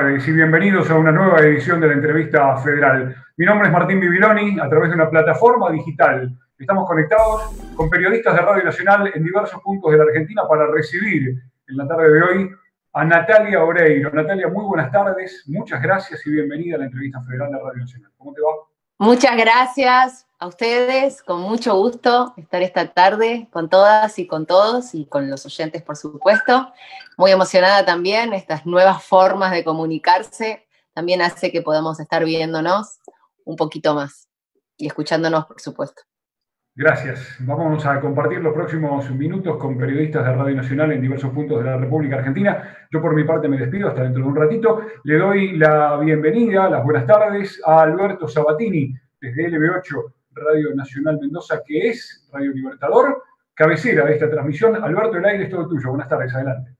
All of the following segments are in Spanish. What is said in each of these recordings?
y bienvenidos a una nueva edición de la entrevista federal. Mi nombre es Martín Bibiloni, a través de una plataforma digital. Estamos conectados con periodistas de Radio Nacional en diversos puntos de la Argentina para recibir en la tarde de hoy a Natalia Oreiro. Natalia, muy buenas tardes, muchas gracias y bienvenida a la entrevista federal de Radio Nacional. ¿Cómo te va? Muchas gracias a ustedes, con mucho gusto estar esta tarde con todas y con todos y con los oyentes, por supuesto. Muy emocionada también, estas nuevas formas de comunicarse también hace que podamos estar viéndonos un poquito más y escuchándonos, por supuesto. Gracias. Vamos a compartir los próximos minutos con periodistas de Radio Nacional en diversos puntos de la República Argentina. Yo por mi parte me despido hasta dentro de un ratito. Le doy la bienvenida, las buenas tardes a Alberto Sabatini desde LB8 Radio Nacional Mendoza, que es Radio Libertador, cabecera de esta transmisión. Alberto, el aire es todo tuyo. Buenas tardes, adelante.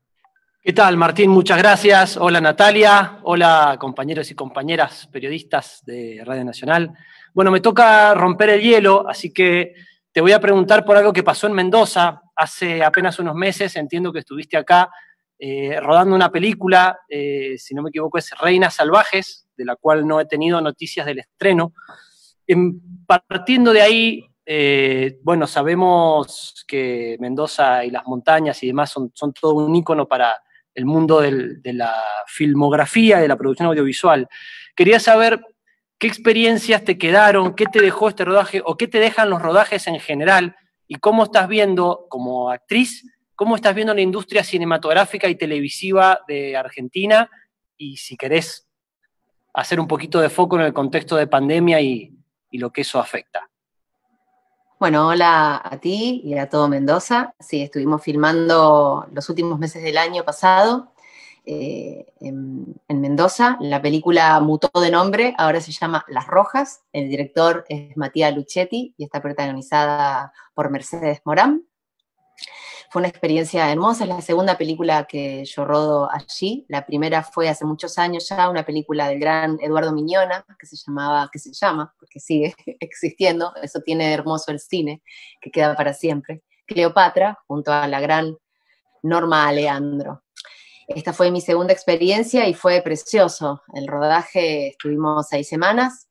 ¿Qué tal, Martín? Muchas gracias. Hola, Natalia. Hola, compañeros y compañeras periodistas de Radio Nacional. Bueno, me toca romper el hielo, así que te voy a preguntar por algo que pasó en Mendoza hace apenas unos meses. Entiendo que estuviste acá eh, rodando una película, eh, si no me equivoco, es Reinas Salvajes, de la cual no he tenido noticias del estreno. partiendo de ahí, eh, bueno, sabemos que Mendoza y las montañas y demás son, todo un ícono para el mundo de la filmografía de la producción audiovisual. Quería saber ¿Qué experiencias te quedaron? ¿Qué te dejó este rodaje? ¿O qué te dejan los rodajes en general? ¿Y cómo estás viendo, como actriz, cómo estás viendo la industria cinematográfica y televisiva de Argentina? Y si querés hacer un poquito de foco en el contexto de pandemia y, y lo que eso afecta. Bueno, hola a ti y a todo Mendoza. Sí, estuvimos filmando los últimos meses del año pasado eh, en, Mendoza. La película mutó de nombre, ahora se llama Las Rojas. El director es Matías Luchetti y está protagonizada por Mercedes Morán. Fue una experiencia hermosa, es la segunda película que yo rodo allí. La primera fue hace muchos años ya, una película del gran Eduardo Miñona, que se llamaba, que se llama, porque sigue existiendo, eso tiene hermoso el cine, que queda para siempre. Cleopatra, junto a la gran Norma Aleandro. Esta fue mi segunda experiencia y fue precioso. El rodaje estuvimos seis semanas.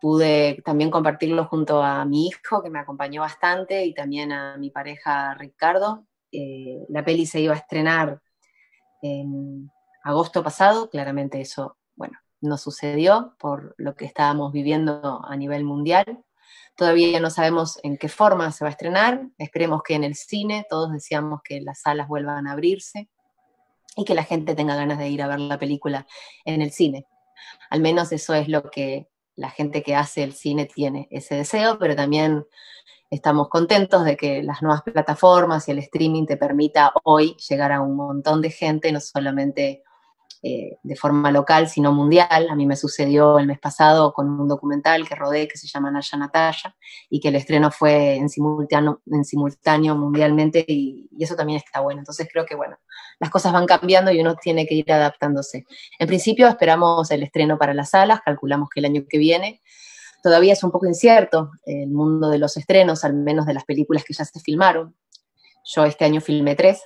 Pude también compartirlo junto a mi hijo, que me acompañó bastante, y también a mi pareja Ricardo. Eh, la peli se iba a estrenar en agosto pasado, claramente eso, bueno, no sucedió por lo que estábamos viviendo a nivel mundial. Todavía no sabemos en qué forma se va a estrenar. Esperemos que en el cine, todos deseamos que las salas vuelvan a abrirse y que la gente tenga ganas de ir a ver la película en el cine. Al menos eso es lo que la gente que hace el cine tiene, ese deseo, pero también estamos contentos de que las nuevas plataformas y el streaming te permita hoy llegar a un montón de gente, no solamente eh, de forma local, sino mundial. A mí me sucedió el mes pasado con un documental que rodé que se llama Naya Natalia y que el estreno fue en simultáneo, en simultáneo mundialmente y, eso también está bueno. Entonces creo que, bueno, las cosas van cambiando y uno tiene que ir adaptándose. En principio esperamos el estreno para las salas, calculamos que el año que viene. Todavía es un poco incierto el mundo de los estrenos, al menos de las películas que ya se filmaron. Yo este año filmé tres.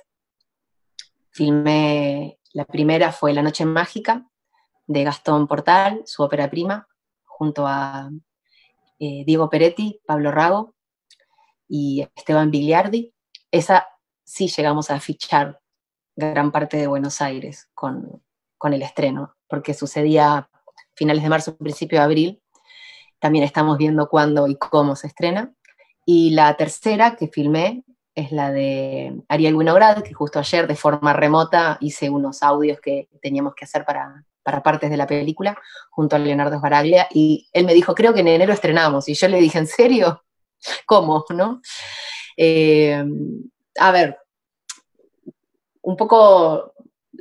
Filmé la primera fue La Noche Mágica de Gastón Portal, su ópera prima, junto a eh, Diego Peretti, Pablo Rago y Esteban Biliardi. Esa sí llegamos a fichar gran parte de Buenos Aires con, con el estreno, porque sucedía finales de marzo, principio de abril. También estamos viendo cuándo y cómo se estrena. Y la tercera que filmé es la de Ariel Winograd, que justo ayer de forma remota hice unos audios que teníamos que hacer para, partes de la película junto a Leonardo Sbaraglia y él me dijo, creo que en enero estrenamos y yo le dije, ¿en serio? ¿Cómo? ¿No? Eh, a ver, un poco,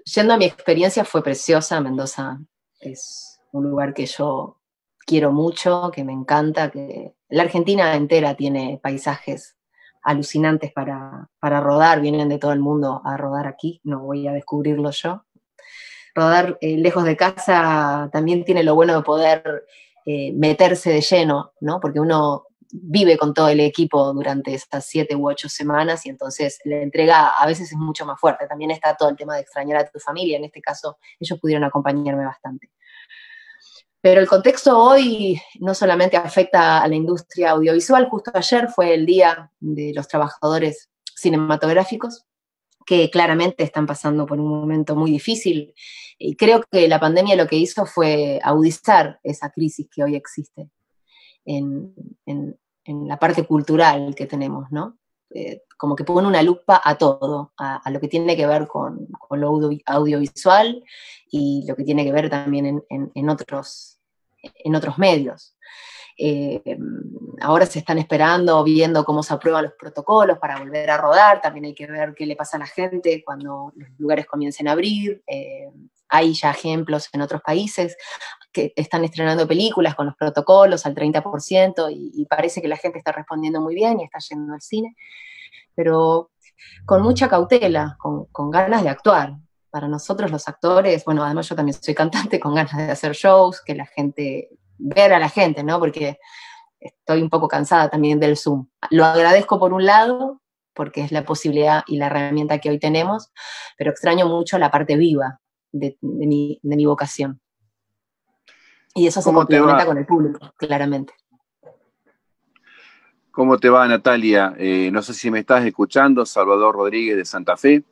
yendo a mi experiencia, fue preciosa, Mendoza es un lugar que yo quiero mucho, que me encanta, que la Argentina entera tiene paisajes alucinantes para, rodar, vienen de todo el mundo a rodar aquí, no voy a descubrirlo yo. Rodar eh, lejos de casa también tiene lo bueno de poder eh, meterse de lleno, ¿no? Porque uno vive con todo el equipo durante estas siete u ocho semanas y entonces la entrega a veces es mucho más fuerte. También está todo el tema de extrañar a tu familia, en este caso ellos pudieron acompañarme bastante. Pero el contexto hoy no solamente afecta a la industria audiovisual, justo ayer fue el Día de los Trabajadores Cinematográficos, que claramente están pasando por un momento muy difícil. Y creo que la pandemia lo que hizo fue agudizar esa crisis que hoy existe en, la parte cultural que tenemos, ¿no? Eh, como que pone una lupa a todo, a, lo que tiene que ver con, lo audiovisual y lo que tiene que ver también en, otros, medios. Eh, ahora se están esperando, viendo cómo se aprueban los protocolos para volver a rodar, también hay que ver qué le pasa a la gente cuando los lugares comiencen a abrir. Eh, hay ya ejemplos en otros países que están estrenando películas con los protocolos al 30% y, parece que la gente está respondiendo muy bien y está yendo al cine, pero con mucha cautela, con, con ganas de actuar. Para nosotros los actores, bueno, además yo también soy cantante, con ganas de hacer shows, que la gente, ver a la gente, ¿no? Porque estoy un poco cansada también del Zoom. Lo agradezco por un lado, porque es la posibilidad y la herramienta que hoy tenemos, pero extraño mucho la parte viva de, mi, de mi vocación. Y eso se complementa con el público, claramente. ¿Cómo te va, Natalia? Eh, no sé si me estás escuchando, Salvador Rodríguez de Santa Fe.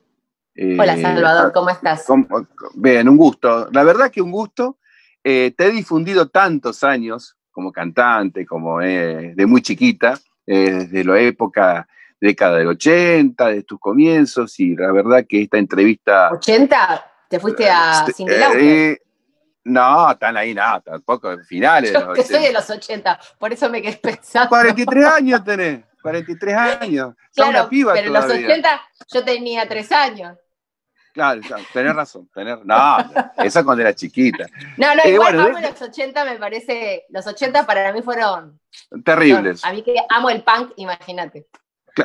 Hola, eh, Salvador, ¿cómo estás? bien, un gusto. La verdad que un gusto. Eh, te he difundido tantos años como cantante, como de muy chiquita, desde la época, década del 80, de tus comienzos, y la verdad que esta entrevista... ¿80? ¿Te fuiste a este, no, están ahí nada, tampoco finales. Yo que soy de los 80, por eso me quedé pensando. 43 años tenés, 43 años. Claro, una piba pero en los 80 yo tenía 3 años. Claro, tenés razón. Tener, no, esa cuando era chiquita. No, no, eh, igual amo los 80, me parece. Los 80 para mí fueron. Terribles. a mí que amo el punk, imagínate.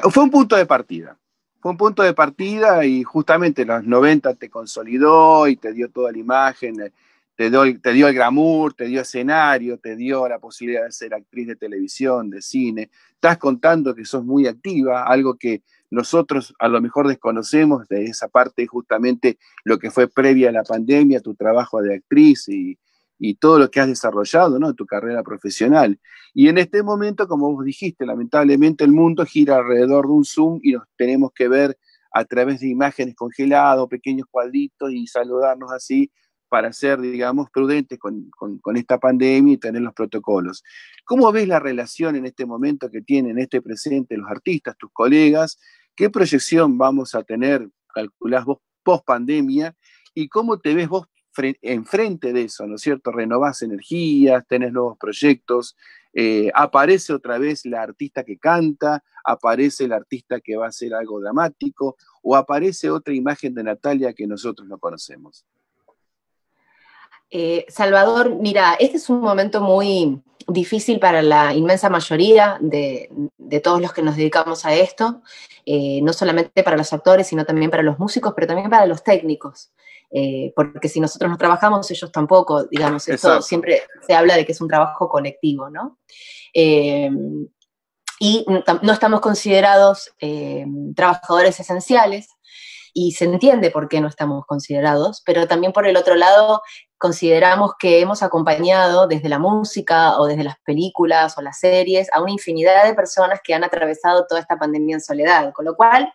fue un punto de partida. Fue un punto de partida y justamente los 90 te consolidó y te dio toda la imagen te dio, te dio el glamour, te dio escenario, te dio la posibilidad de ser actriz de televisión, de cine. Estás contando que sos muy activa, algo que nosotros a lo mejor desconocemos de esa parte justamente lo que fue previa a la pandemia, tu trabajo de actriz y, y todo lo que has desarrollado, ¿no? Tu carrera profesional. Y en este momento, como vos dijiste, lamentablemente el mundo gira alrededor de un Zoom y nos tenemos que ver a través de imágenes congeladas, pequeños cuadritos y saludarnos así para ser, digamos, prudentes con, esta pandemia y tener los protocolos. ¿Cómo ves la relación en este momento que tienen este presente los artistas, tus colegas? ¿Qué proyección vamos a tener, calculás vos, post pandemia? ¿Y cómo te ves vos enfrente de eso, ¿no es cierto? Renovás energías, tenés nuevos proyectos, eh, aparece otra vez la artista que canta, aparece el artista que va a hacer algo dramático, o aparece otra imagen de Natalia que nosotros no conocemos. Eh, Salvador, mira, este es un momento muy difícil para la inmensa mayoría de, todos los que nos dedicamos a esto, eh, no solamente para los actores, sino también para los músicos, pero también para los técnicos. Eh, porque si nosotros no trabajamos, ellos tampoco, digamos, esto siempre se habla de que es un trabajo colectivo, ¿no? y no estamos considerados trabajadores esenciales, y se entiende por qué no estamos considerados, pero también por el otro lado consideramos que hemos acompañado desde la música o desde las películas o las series a una infinidad de personas que han atravesado toda esta pandemia en soledad, con lo cual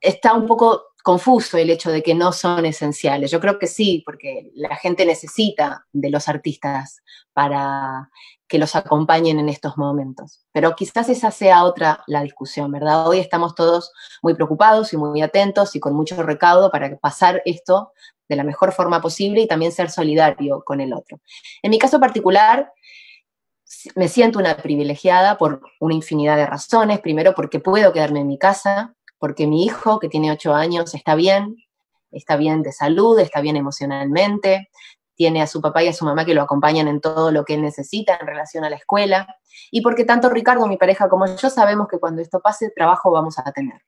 está un poco confuso el hecho de que no son esenciales. Yo creo que sí, porque la gente necesita de los artistas para que los acompañen en estos momentos. Pero quizás esa sea otra la discusión, ¿verdad? Hoy estamos todos muy preocupados y muy atentos y con mucho recaudo para pasar esto de la mejor forma posible y también ser solidario con el otro. En mi caso particular, me siento una privilegiada por una infinidad de razones. Primero, porque puedo quedarme en mi casa, porque mi hijo, que tiene ocho años, está bien, está bien de salud, está bien emocionalmente, tiene a su papá y a su mamá que lo acompañan en todo lo que él necesita en relación a la escuela, y porque tanto Ricardo, mi pareja, como yo sabemos que cuando esto pase, trabajo vamos a tener.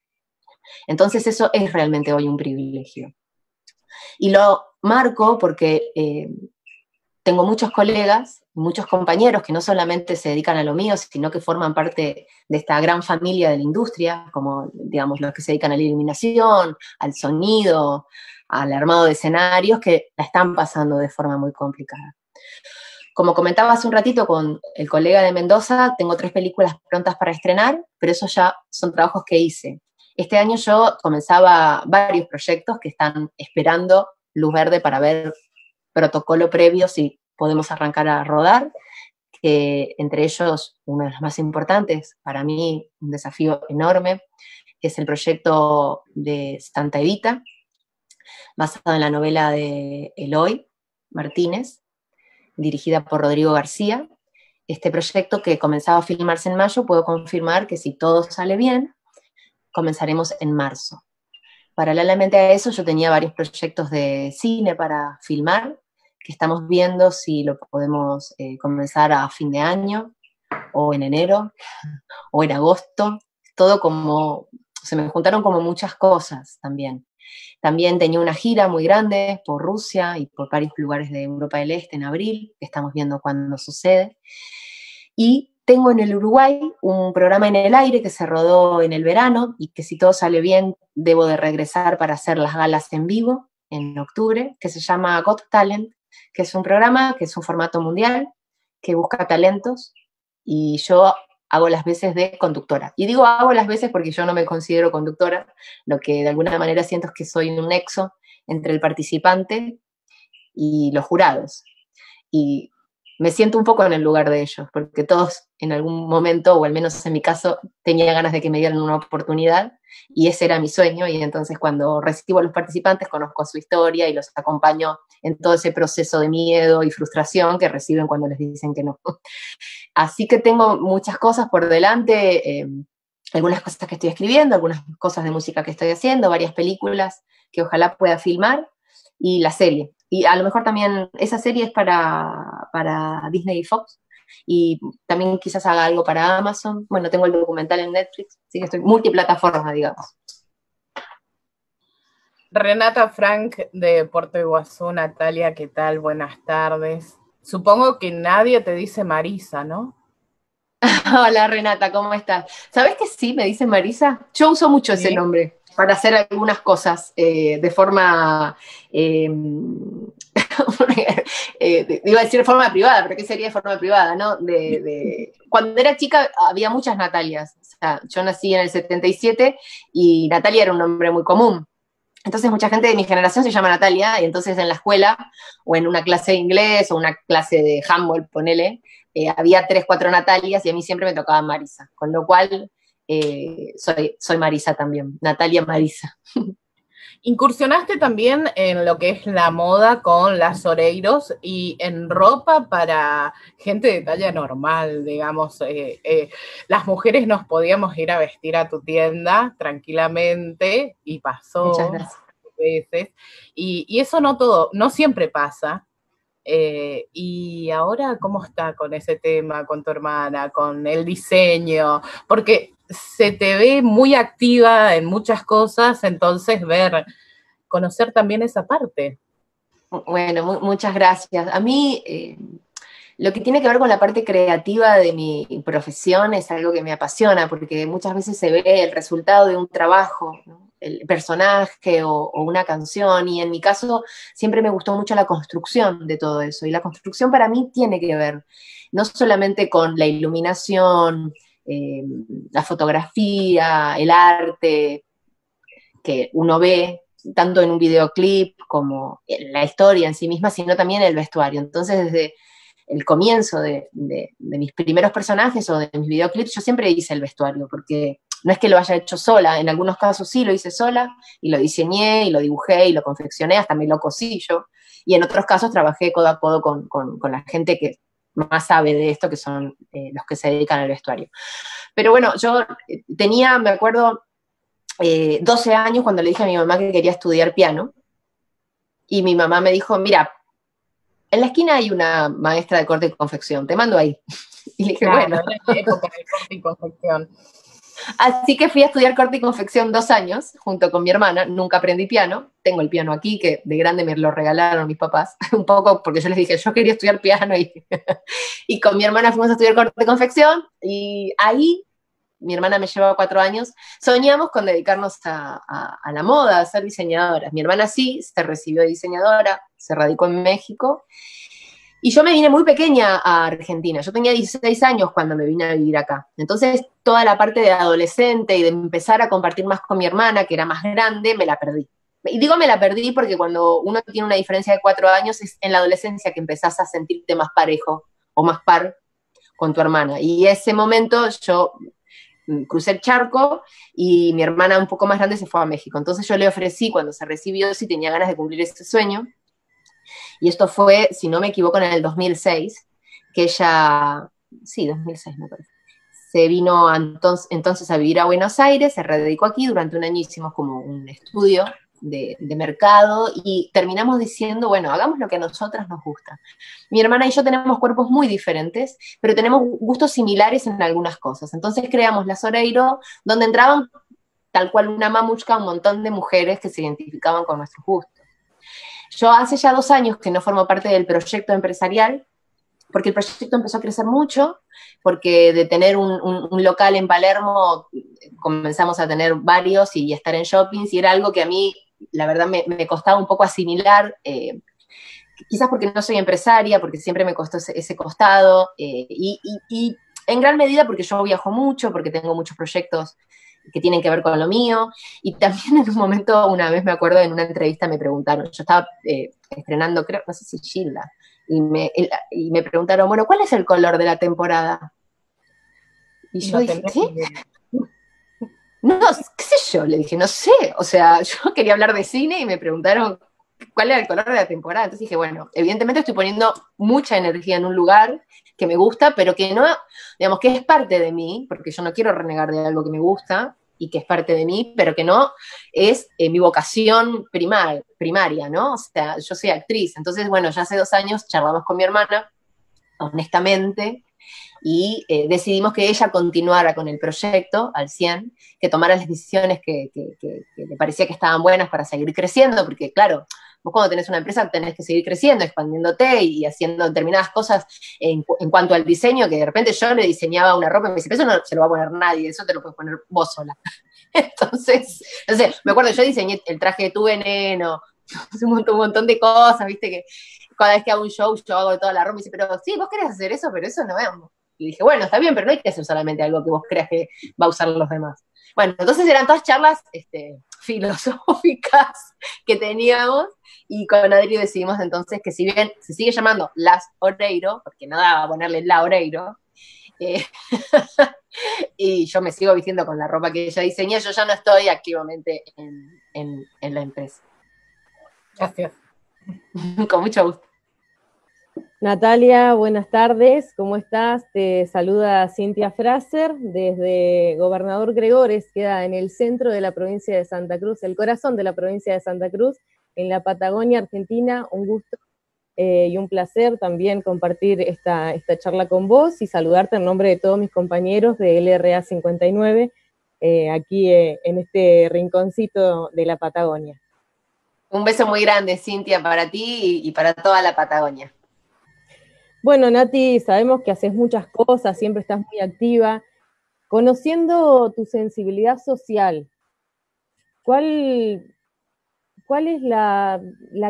Entonces eso es realmente hoy un privilegio. Y lo marco porque eh, tengo muchos colegas, muchos compañeros que no solamente se dedican a lo mío, sino que forman parte de esta gran familia de la industria, como digamos los que se dedican a la iluminación, al sonido, al armado de escenarios, que la están pasando de forma muy complicada. Como comentaba hace un ratito con el colega de Mendoza, tengo tres películas prontas para estrenar, pero esos ya son trabajos que hice. Este año yo comenzaba varios proyectos que están esperando luz verde para ver protocolo previo si podemos arrancar a rodar, que entre ellos uno de los más importantes, para mí un desafío enorme, es el proyecto de Santa Evita, basado en la novela de Eloy Martínez, dirigida por Rodrigo García. Este proyecto que comenzaba a filmarse en mayo, puedo confirmar que si todo sale bien, comenzaremos en marzo. Paralelamente a eso, yo tenía varios proyectos de cine para filmar, que estamos viendo si lo podemos eh, comenzar a fin de año, o en enero, o en agosto. Todo como, se me juntaron como muchas cosas también. También tenía una gira muy grande por Rusia y por varios lugares de Europa del Este en abril, que estamos viendo cuándo sucede. Y tengo en el Uruguay un programa en el aire que se rodó en el verano y que si todo sale bien debo de regresar para hacer las galas en vivo en octubre, que se llama Got Talent, que es un programa que es un formato mundial que busca talentos y yo hago las veces de conductora. Y digo hago las veces porque yo no me considero conductora, lo que de alguna manera siento es que soy un nexo entre el participante y los jurados. Y me siento un poco en el lugar de ellos, porque todos en algún momento, o al menos en mi caso, tenía ganas de que me dieran una oportunidad y ese era mi sueño y entonces cuando recibo a los participantes conozco su historia y los acompaño en todo ese proceso de miedo y frustración que reciben cuando les dicen que no. Así que tengo muchas cosas por delante, eh, algunas cosas que estoy escribiendo, algunas cosas de música que estoy haciendo, varias películas que ojalá pueda filmar y la serie. Y a lo mejor también esa serie es para, para Disney y Fox. Y también quizás haga algo para Amazon. Bueno, tengo el documental en Netflix, así que estoy multiplataforma, digamos. Renata Frank de Puerto Iguazú, Natalia, ¿qué tal? Buenas tardes. Supongo que nadie te dice Marisa, ¿no? Hola Renata, ¿cómo estás? ¿Sabes que sí me dice Marisa? Yo uso mucho ese nombre para hacer algunas cosas eh, de forma, em, eh, iba a decir de forma privada, pero ¿qué sería de forma privada? ¿no? De, cuando era chica había muchas Natalias. O sea, yo nací en el 77 y Natalia era un nombre muy común. Entonces mucha gente de mi generación se llama Natalia y entonces en la escuela o en una clase de inglés o una clase de handball, ponele, eh, había tres, cuatro Natalias y a mí siempre me tocaba Marisa, con lo cual eh, soy, soy Marisa también, Natalia Marisa. Incursionaste también en lo que es la moda con las Oreiros y en ropa para gente de talla normal, digamos. Eh, eh, las mujeres nos podíamos ir a vestir a tu tienda tranquilamente y pasó Muchas gracias. veces. Y, y, eso no todo, no siempre pasa. Eh, y ahora, ¿cómo está con ese tema, con tu hermana, con el diseño? Porque se te ve muy activa en muchas cosas, entonces ver, conocer también esa parte. Bueno, muchas gracias. A mí, eh, lo que tiene que ver con la parte creativa de mi profesión es algo que me apasiona, porque muchas veces se ve el resultado de un trabajo, el personaje o, una canción, y en mi caso siempre me gustó mucho la construcción de todo eso, y la construcción para mí tiene que ver no solamente con la iluminación, eh, la fotografía, el arte que uno ve tanto en un videoclip como en la historia en sí misma, sino también el vestuario. Entonces, desde el comienzo de, de, de, mis primeros personajes o de mis videoclips, yo siempre hice el vestuario, porque no es que lo haya hecho sola, en algunos casos sí lo hice sola, y lo diseñé, y lo dibujé, y lo confeccioné, hasta me lo cosí yo, y en otros casos trabajé codo a codo con, con, con la gente que más sabe de esto, que son eh, los que se dedican al vestuario. Pero bueno, yo eh, tenía, me acuerdo, eh, 12 años cuando le dije a mi mamá que quería estudiar piano, y mi mamá me dijo, mira, en la esquina hay una maestra de corte y confección, te mando ahí. Y le dije, claro, bueno. Era época de corte y confección. Así que fui a estudiar corte y confección dos años, junto con mi hermana. Nunca aprendí piano. Tengo el piano aquí, que de grande me lo regalaron mis papás. Un poco porque yo les dije, yo quería estudiar piano. Y, y con mi hermana fuimos a estudiar corte y confección. Y ahí, mi hermana me llevaba cuatro años, soñamos con dedicarnos a, a la moda, a ser diseñadoras. Mi hermana sí, se recibió diseñadora, se radicó en México. Y yo me vine muy pequeña a Argentina. Yo tenía 16 años cuando me vine a vivir acá. Entonces, toda la parte de adolescente y de empezar a compartir más con mi hermana, que era más grande, me la perdí. Y digo me la perdí porque cuando uno tiene una diferencia de cuatro años es en la adolescencia que empezás a sentirte más parejo o más par con tu hermana. Y ese momento yo mm, crucé el charco y mi hermana un poco más grande se fue a México. Entonces yo le ofrecí cuando se recibió si tenía ganas de cumplir ese sueño y esto fue, si no me equivoco, en el 2006, que ella, sí, 2006 me parece, se vino entonces, a vivir a Buenos Aires, se radicó aquí, durante un año hicimos como un estudio de, de, mercado y terminamos diciendo, bueno, hagamos lo que a nosotras nos gusta. Mi hermana y yo tenemos cuerpos muy diferentes, pero tenemos gustos similares en algunas cosas. Entonces creamos la Soreiro, donde entraban tal cual una mamuchka un montón de mujeres que se identificaban con nuestros gustos. Yo hace ya dos años que no formo parte del proyecto empresarial, porque el proyecto empezó a crecer mucho, porque de tener un, local en Palermo comenzamos a tener varios y estar en shoppings, y era algo que a mí, la verdad, me, costaba un poco asimilar. Eh, quizás porque no soy empresaria, porque siempre me costó ese, costado, eh, y, en gran medida porque yo viajo mucho, porque tengo muchos proyectos que tienen que ver con lo mío. Y también en un momento, una vez me acuerdo, en una entrevista me preguntaron, yo estaba eh, estrenando, creo, no sé si Gilda, y me, y me preguntaron, bueno, ¿cuál es el color de la temporada? Y yo dije, ¿qué? No, qué sé yo, le dije, no sé, o sea, yo quería hablar de cine y me preguntaron cuál era el color de la temporada. Entonces dije, bueno, evidentemente estoy poniendo mucha energía en un lugar que me gusta, pero que no, digamos, que es parte de mí, porque yo no quiero renegar de algo que me gusta y que es parte de mí, pero que no es eh, mi vocación primal, primaria, ¿no? O sea, yo soy actriz. Entonces, bueno, ya hace dos años charlamos con mi hermana, honestamente, y eh, decidimos que ella continuara con el proyecto al 100, que tomara las decisiones que, que, que, que le parecía que estaban buenas para seguir creciendo, porque claro, Vos cuando tenés una empresa tenés que seguir creciendo, expandiéndote y haciendo determinadas cosas en, cuanto al diseño, que de repente yo le diseñaba una ropa y me dice, eso no se lo va a poner nadie, eso te lo puedes poner vos sola. Entonces, no sé, me acuerdo, yo diseñé el traje de tu veneno, un montón, un montón de cosas, viste, que cada vez que hago un show yo hago toda la ropa y dice, pero sí, vos querés hacer eso, pero eso no es. Y dije, bueno, está bien, pero no hay que hacer solamente algo que vos creas que va a usar los demás. Bueno, entonces eran todas charlas este, filosóficas que teníamos y con Adri decidimos entonces que si bien se sigue llamando Las Oreiro, porque no daba ponerle La Oreiro, eh, y yo me sigo vistiendo con la ropa que ella diseñó, yo ya no estoy activamente en, en la empresa. Gracias. con mucho gusto. Natalia, buenas tardes, ¿cómo estás? Te saluda Cintia Fraser desde Gobernador Gregores, queda en el centro de la provincia de Santa Cruz, el corazón de la provincia de Santa Cruz, en la Patagonia Argentina. Un gusto eh, y un placer también compartir esta, esta charla con vos y saludarte en nombre de todos mis compañeros de LRA 59 eh, aquí eh, en este rinconcito de la Patagonia. Un beso muy grande, Cintia, para ti y para toda la Patagonia. Bueno, Nati, sabemos que haces muchas cosas, siempre estás muy activa. Conociendo tu sensibilidad social, ¿cuál, cuál es la,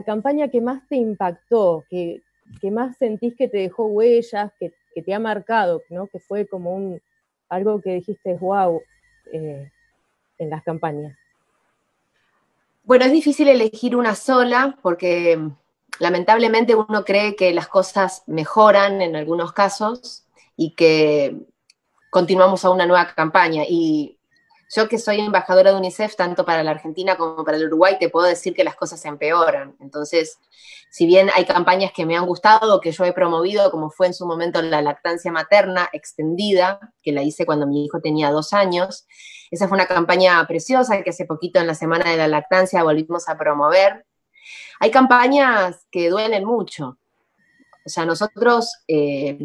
campaña que más te impactó, que, más sentís que te dejó huellas, que, te ha marcado, ¿no? que fue como un, algo que dijiste, wow, eh, en las campañas? Bueno, es difícil elegir una sola porque lamentablemente uno cree que las cosas mejoran en algunos casos y que continuamos a una nueva campaña. Y yo que soy embajadora de UNICEF, tanto para la Argentina como para el Uruguay, te puedo decir que las cosas se empeoran. Entonces, si bien hay campañas que me han gustado, que yo he promovido, como fue en su momento la lactancia materna extendida, que la hice cuando mi hijo tenía dos años, esa fue una campaña preciosa que hace poquito en la Semana de la Lactancia volvimos a promover hay campañas que duelen mucho. O sea, nosotros, eh,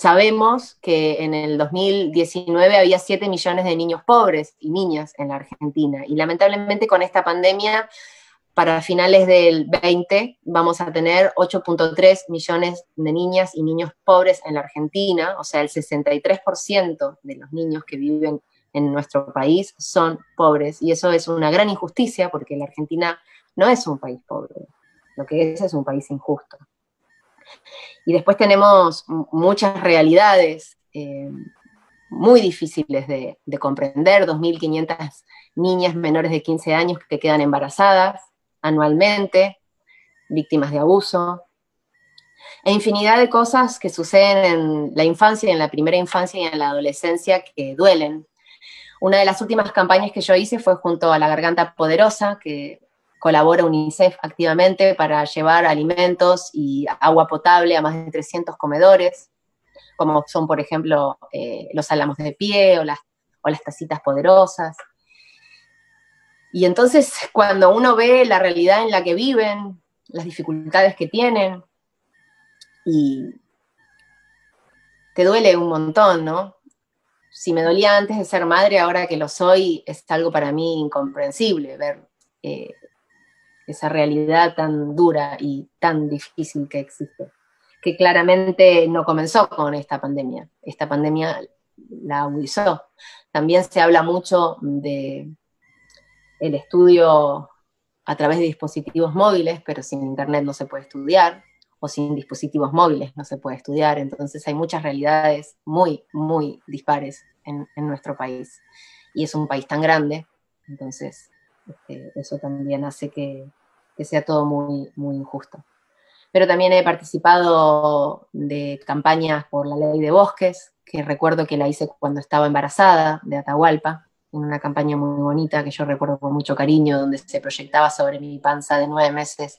sabemos que en el 2019 había 7 millones de niños pobres y niñas en la Argentina. Y lamentablemente con esta pandemia, para finales del 20 vamos a tener 8.3 millones de niñas y niños pobres en la Argentina. O sea, el 63% de los niños que viven en nuestro país son pobres. Y eso es una gran injusticia porque la Argentina no es un país pobre. Lo que es es un país injusto. Y después tenemos muchas realidades eh, muy difíciles de, comprender, 2.500 niñas menores de 15 años que quedan embarazadas anualmente, víctimas de abuso, e infinidad de cosas que suceden en la infancia, en la primera infancia y en la adolescencia que duelen. Una de las últimas campañas que yo hice fue junto a La Garganta Poderosa, que colabora UNICEF activamente para llevar alimentos y agua potable a más de 300 comedores, como son, por ejemplo, eh, los álamos de pie o las, o las tacitas poderosas. Y entonces, cuando uno ve la realidad en la que viven, las dificultades que tienen, y te duele un montón, ¿no? Si me dolía antes de ser madre, ahora que lo soy, es algo para mí incomprensible ver eh, esa realidad tan dura y tan difícil que existe, que claramente no comenzó con esta pandemia. Esta pandemia la agudizó. También se habla mucho de el estudio a través de dispositivos móviles, pero sin internet no se puede estudiar, o sin dispositivos móviles no se puede estudiar. Entonces hay muchas realidades muy, muy dispares en, nuestro país. Y es un país tan grande, entonces este, eso también hace que, que sea todo muy, muy injusto. Pero también he participado de campañas por la ley de bosques, que recuerdo que la hice cuando estaba embarazada de Atahualpa, en una campaña muy bonita que yo recuerdo con mucho cariño, donde se proyectaba sobre mi panza de nueve meses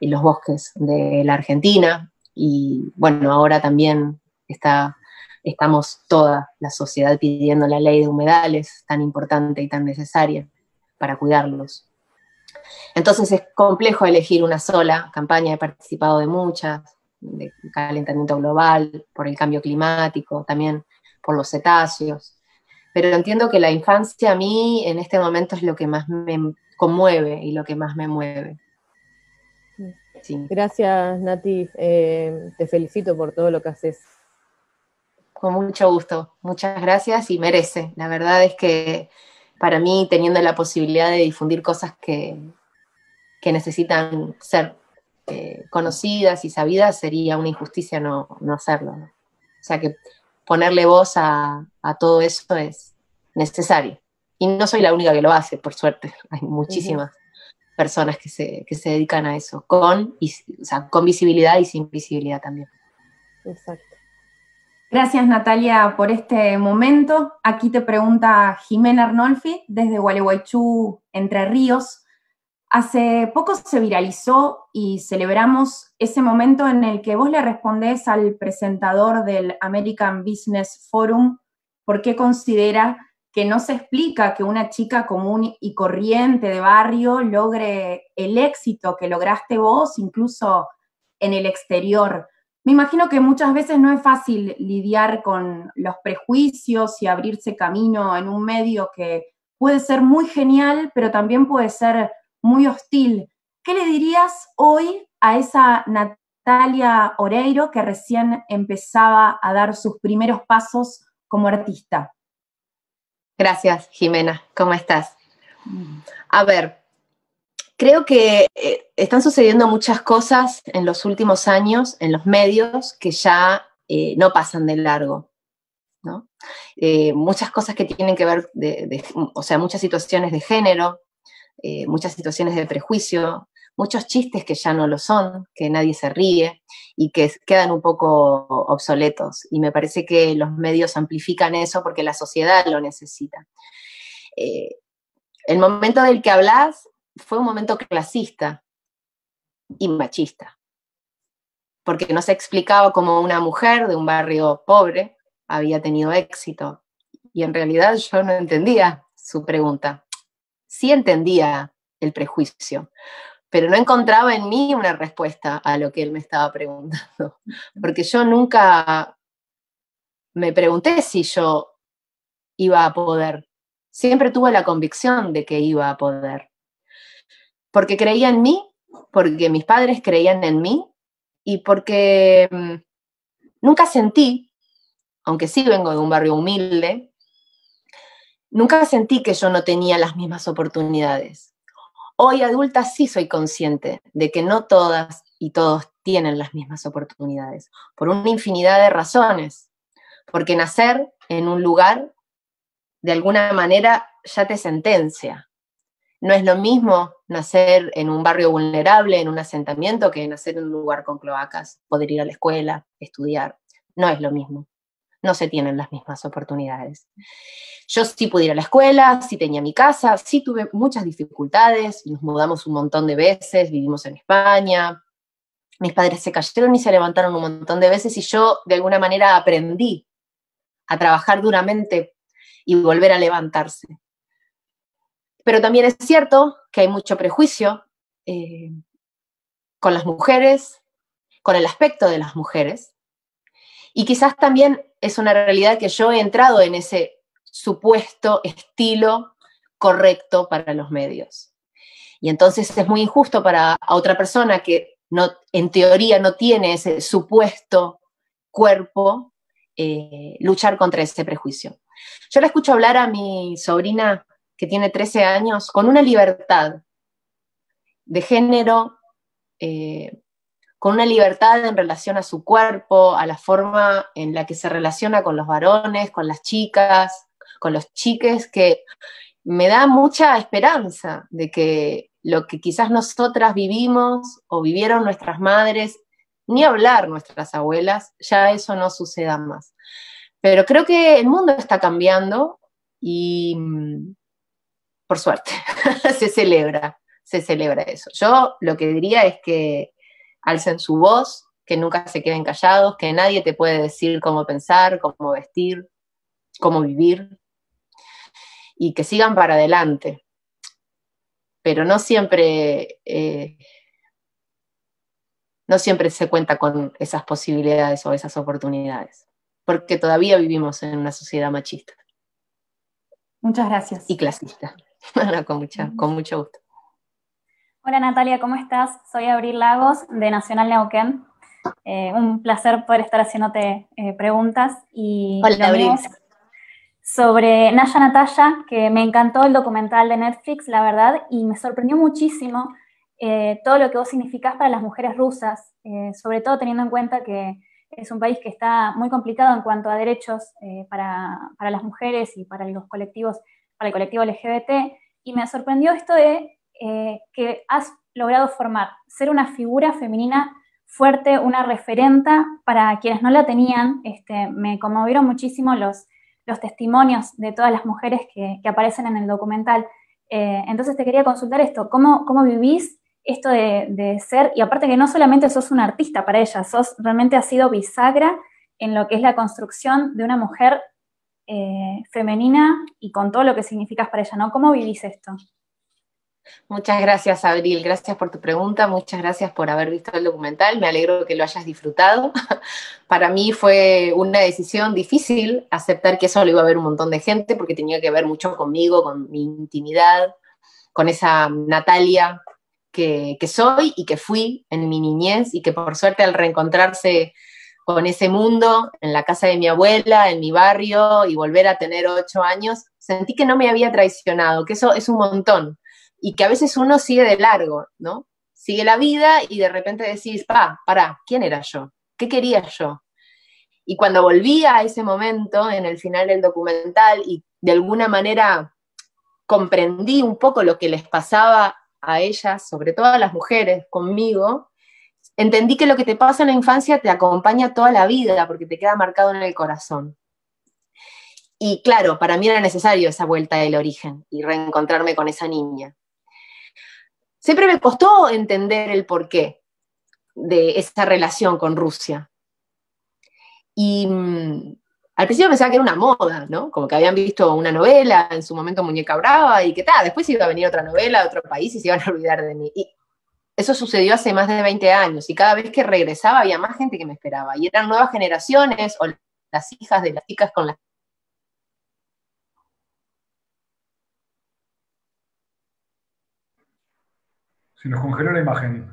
en los bosques de la Argentina. Y bueno, ahora también está, estamos toda la sociedad pidiendo la ley de humedales, tan importante y tan necesaria para cuidarlos. Entonces es complejo elegir una sola campaña, he participado de muchas, de calentamiento global, por el cambio climático, también por los cetáceos. Pero entiendo que la infancia a mí en este momento es lo que más me conmueve y lo que más me mueve. Gracias, Nati. Eh, te felicito por todo lo que haces. Con mucho gusto. Muchas gracias y merece. La verdad es que para mí, teniendo la posibilidad de difundir cosas que, que necesitan ser eh, conocidas y sabidas, sería una injusticia no, hacerlo. O sea que ponerle voz a, todo eso es necesario. Y no soy la única que lo hace, por suerte. Hay muchísimas personas que se, que se, dedican a eso, con, con visibilidad y sin visibilidad también. Exacto. Gracias Natalia por este momento. Aquí te pregunta Jimena Arnolfi desde Gualeguaychú, Entre Ríos. Hace poco se viralizó y celebramos ese momento en el que vos le respondés al presentador del American Business Forum por qué considera que no se explica que una chica común y corriente de barrio logre el éxito que lograste vos, incluso en el exterior. Me imagino que muchas veces no es fácil lidiar con los prejuicios y abrirse camino en un medio que puede ser muy genial, pero también puede ser muy hostil. ¿Qué le dirías hoy a esa Natalia Oreiro que recién empezaba a dar sus primeros pasos como artista? Gracias, Jimena. ¿Cómo estás? A ver, creo que eh, están sucediendo muchas cosas en los últimos años en los medios que ya eh, no pasan de largo. ¿no? Eh, muchas cosas que tienen que ver, o sea, muchas situaciones de género, muchas situaciones de prejuicio, muchos chistes que ya no lo son, que nadie se ríe y que quedan un poco obsoletos. Y me parece que los medios amplifican eso porque la sociedad lo necesita. Eh, el momento del que hablas fue un momento clasista y machista, porque no se explicaba cómo una mujer de un barrio pobre había tenido éxito. Y en realidad yo no entendía su pregunta sí entendía el prejuicio, pero no encontraba en mí una respuesta a lo que él me estaba preguntando, porque yo nunca me pregunté si yo iba a poder. Siempre tuve la convicción de que iba a poder. Porque creía en mí, porque mis padres creían en mí y porque mm, nunca sentí, aunque sí vengo de un barrio humilde, nunca sentí que yo no tenía las mismas oportunidades. Hoy adulta sí soy consciente de que no todas y todos tienen las mismas oportunidades, por una infinidad de razones. Porque nacer en un lugar, de alguna manera, ya te sentencia. No es lo mismo nacer en un barrio vulnerable, en un asentamiento, que nacer en un lugar con cloacas, poder ir a la escuela, estudiar. No es lo mismo. No se tienen las mismas oportunidades. Yo sí pude ir a la escuela, sí tenía mi casa, sí tuve muchas dificultades, nos mudamos un montón de veces, vivimos en España, mis padres se cayeron y se levantaron un montón de veces y yo de alguna manera aprendí a trabajar duramente y volver a levantarse. Pero también es cierto que hay mucho prejuicio eh, con las mujeres, con el aspecto de las mujeres. Y quizás también es una realidad que yo he entrado en ese supuesto estilo correcto para los medios. Y entonces es muy injusto para otra persona que no, en teoría no tiene ese supuesto cuerpo eh, luchar contra ese prejuicio. Yo le escucho hablar a mi sobrina que tiene 13 años con una libertad de género, eh, con una libertad en relación a su cuerpo, a la forma en la que se relaciona con los varones, con las chicas, con los chiques, que me da mucha esperanza de que lo que quizás nosotras vivimos o vivieron nuestras madres, ni hablar nuestras abuelas, ya eso no suceda más. Pero creo que el mundo está cambiando y mm, por suerte, se celebra, se celebra eso. Yo lo que diría es que alcen su voz, que nunca se queden callados, que nadie te puede decir cómo pensar, cómo vestir, cómo vivir, y que sigan para adelante. Pero no siempre, eh, no siempre se cuenta con esas posibilidades o esas oportunidades, porque todavía vivimos en una sociedad machista. Muchas gracias. Y clasista. con, con mucho gusto. Hola Natalia, ¿cómo estás? Soy Abril Lagos de Nacional Neuquén. Eh, un placer poder estar haciéndote eh, preguntas. Y Hola Abril. Sobre Naya Natalia, que me encantó el documental de Netflix, la verdad, y me sorprendió muchísimo eh, todo lo que vos significás para las mujeres rusas, sobre todo teniendo en cuenta que es un país que está muy complicado en cuanto a derechos para, para las mujeres y para los colectivos para el colectivo LGBT, y me sorprendió esto de eh, que has logrado formar, ser una figura femenina fuerte, una referenta para quienes no la tenían. Este, me conmovieron muchísimo los, los testimonios de todas las mujeres que, aparecen en el documental. Eh, entonces te quería consultar esto, ¿cómo, cómo vivís esto de, de, ser, y aparte que no solamente sos un artista para ella, sos realmente has sido bisagra en lo que es la construcción de una mujer eh, femenina y con todo lo que significas para ella, ¿no? ¿Cómo vivís esto? Muchas gracias, Abril. Gracias por tu pregunta. Muchas gracias por haber visto el documental. Me alegro que lo hayas disfrutado. Para mí fue una decisión difícil aceptar que eso lo iba a ver un montón de gente porque tenía que ver mucho conmigo, con mi intimidad, con esa Natalia que, que soy y que fui en mi niñez y que por suerte al reencontrarse con ese mundo en la casa de mi abuela, en mi barrio, y volver a tener ocho años, sentí que no me había traicionado, que eso es un montón, y que a veces uno sigue de largo, ¿no? Sigue la vida y de repente decís, pa, para, ¿quién era yo? ¿Qué quería yo? Y cuando volví a ese momento, en el final del documental, y de alguna manera comprendí un poco lo que les pasaba a ellas, sobre todo a las mujeres, conmigo, entendí que lo que te pasa en la infancia te acompaña toda la vida porque te queda marcado en el corazón. Y claro, para mí era necesario esa vuelta del origen y reencontrarme con esa niña. Siempre me costó entender el porqué de esa relación con Rusia. Y mm, al principio pensaba que era una moda, ¿no? Como que habían visto una novela, en su momento Muñeca Brava, y que tal, después iba a venir otra novela de otro país y se iban a olvidar de mí. Y eso sucedió hace más de 20 años y cada vez que regresaba había más gente que me esperaba y eran nuevas generaciones o las hijas de las chicas con las Se nos congeló la imagen.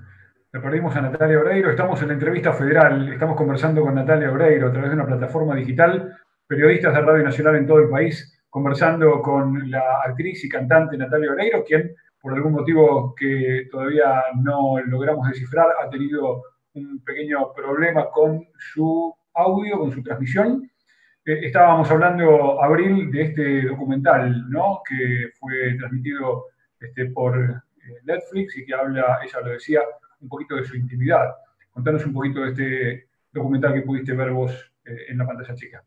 Le perdimos a Natalia Oreiro. Estamos en la entrevista federal. Estamos conversando con Natalia Oreiro a través de una plataforma digital. Periodistas de Radio Nacional en todo el país conversando con la actriz y cantante Natalia Oreiro, quien por algún motivo que todavía no logramos descifrar ha tenido un pequeño problema con su audio, con su transmisión. Eh, estábamos hablando, Abril, de este documental, ¿no? Que fue transmitido este, por Netflix y que habla, ella lo decía, un poquito de su intimidad. Contanos un poquito de este documental que pudiste ver vos eh, en la pantalla chica.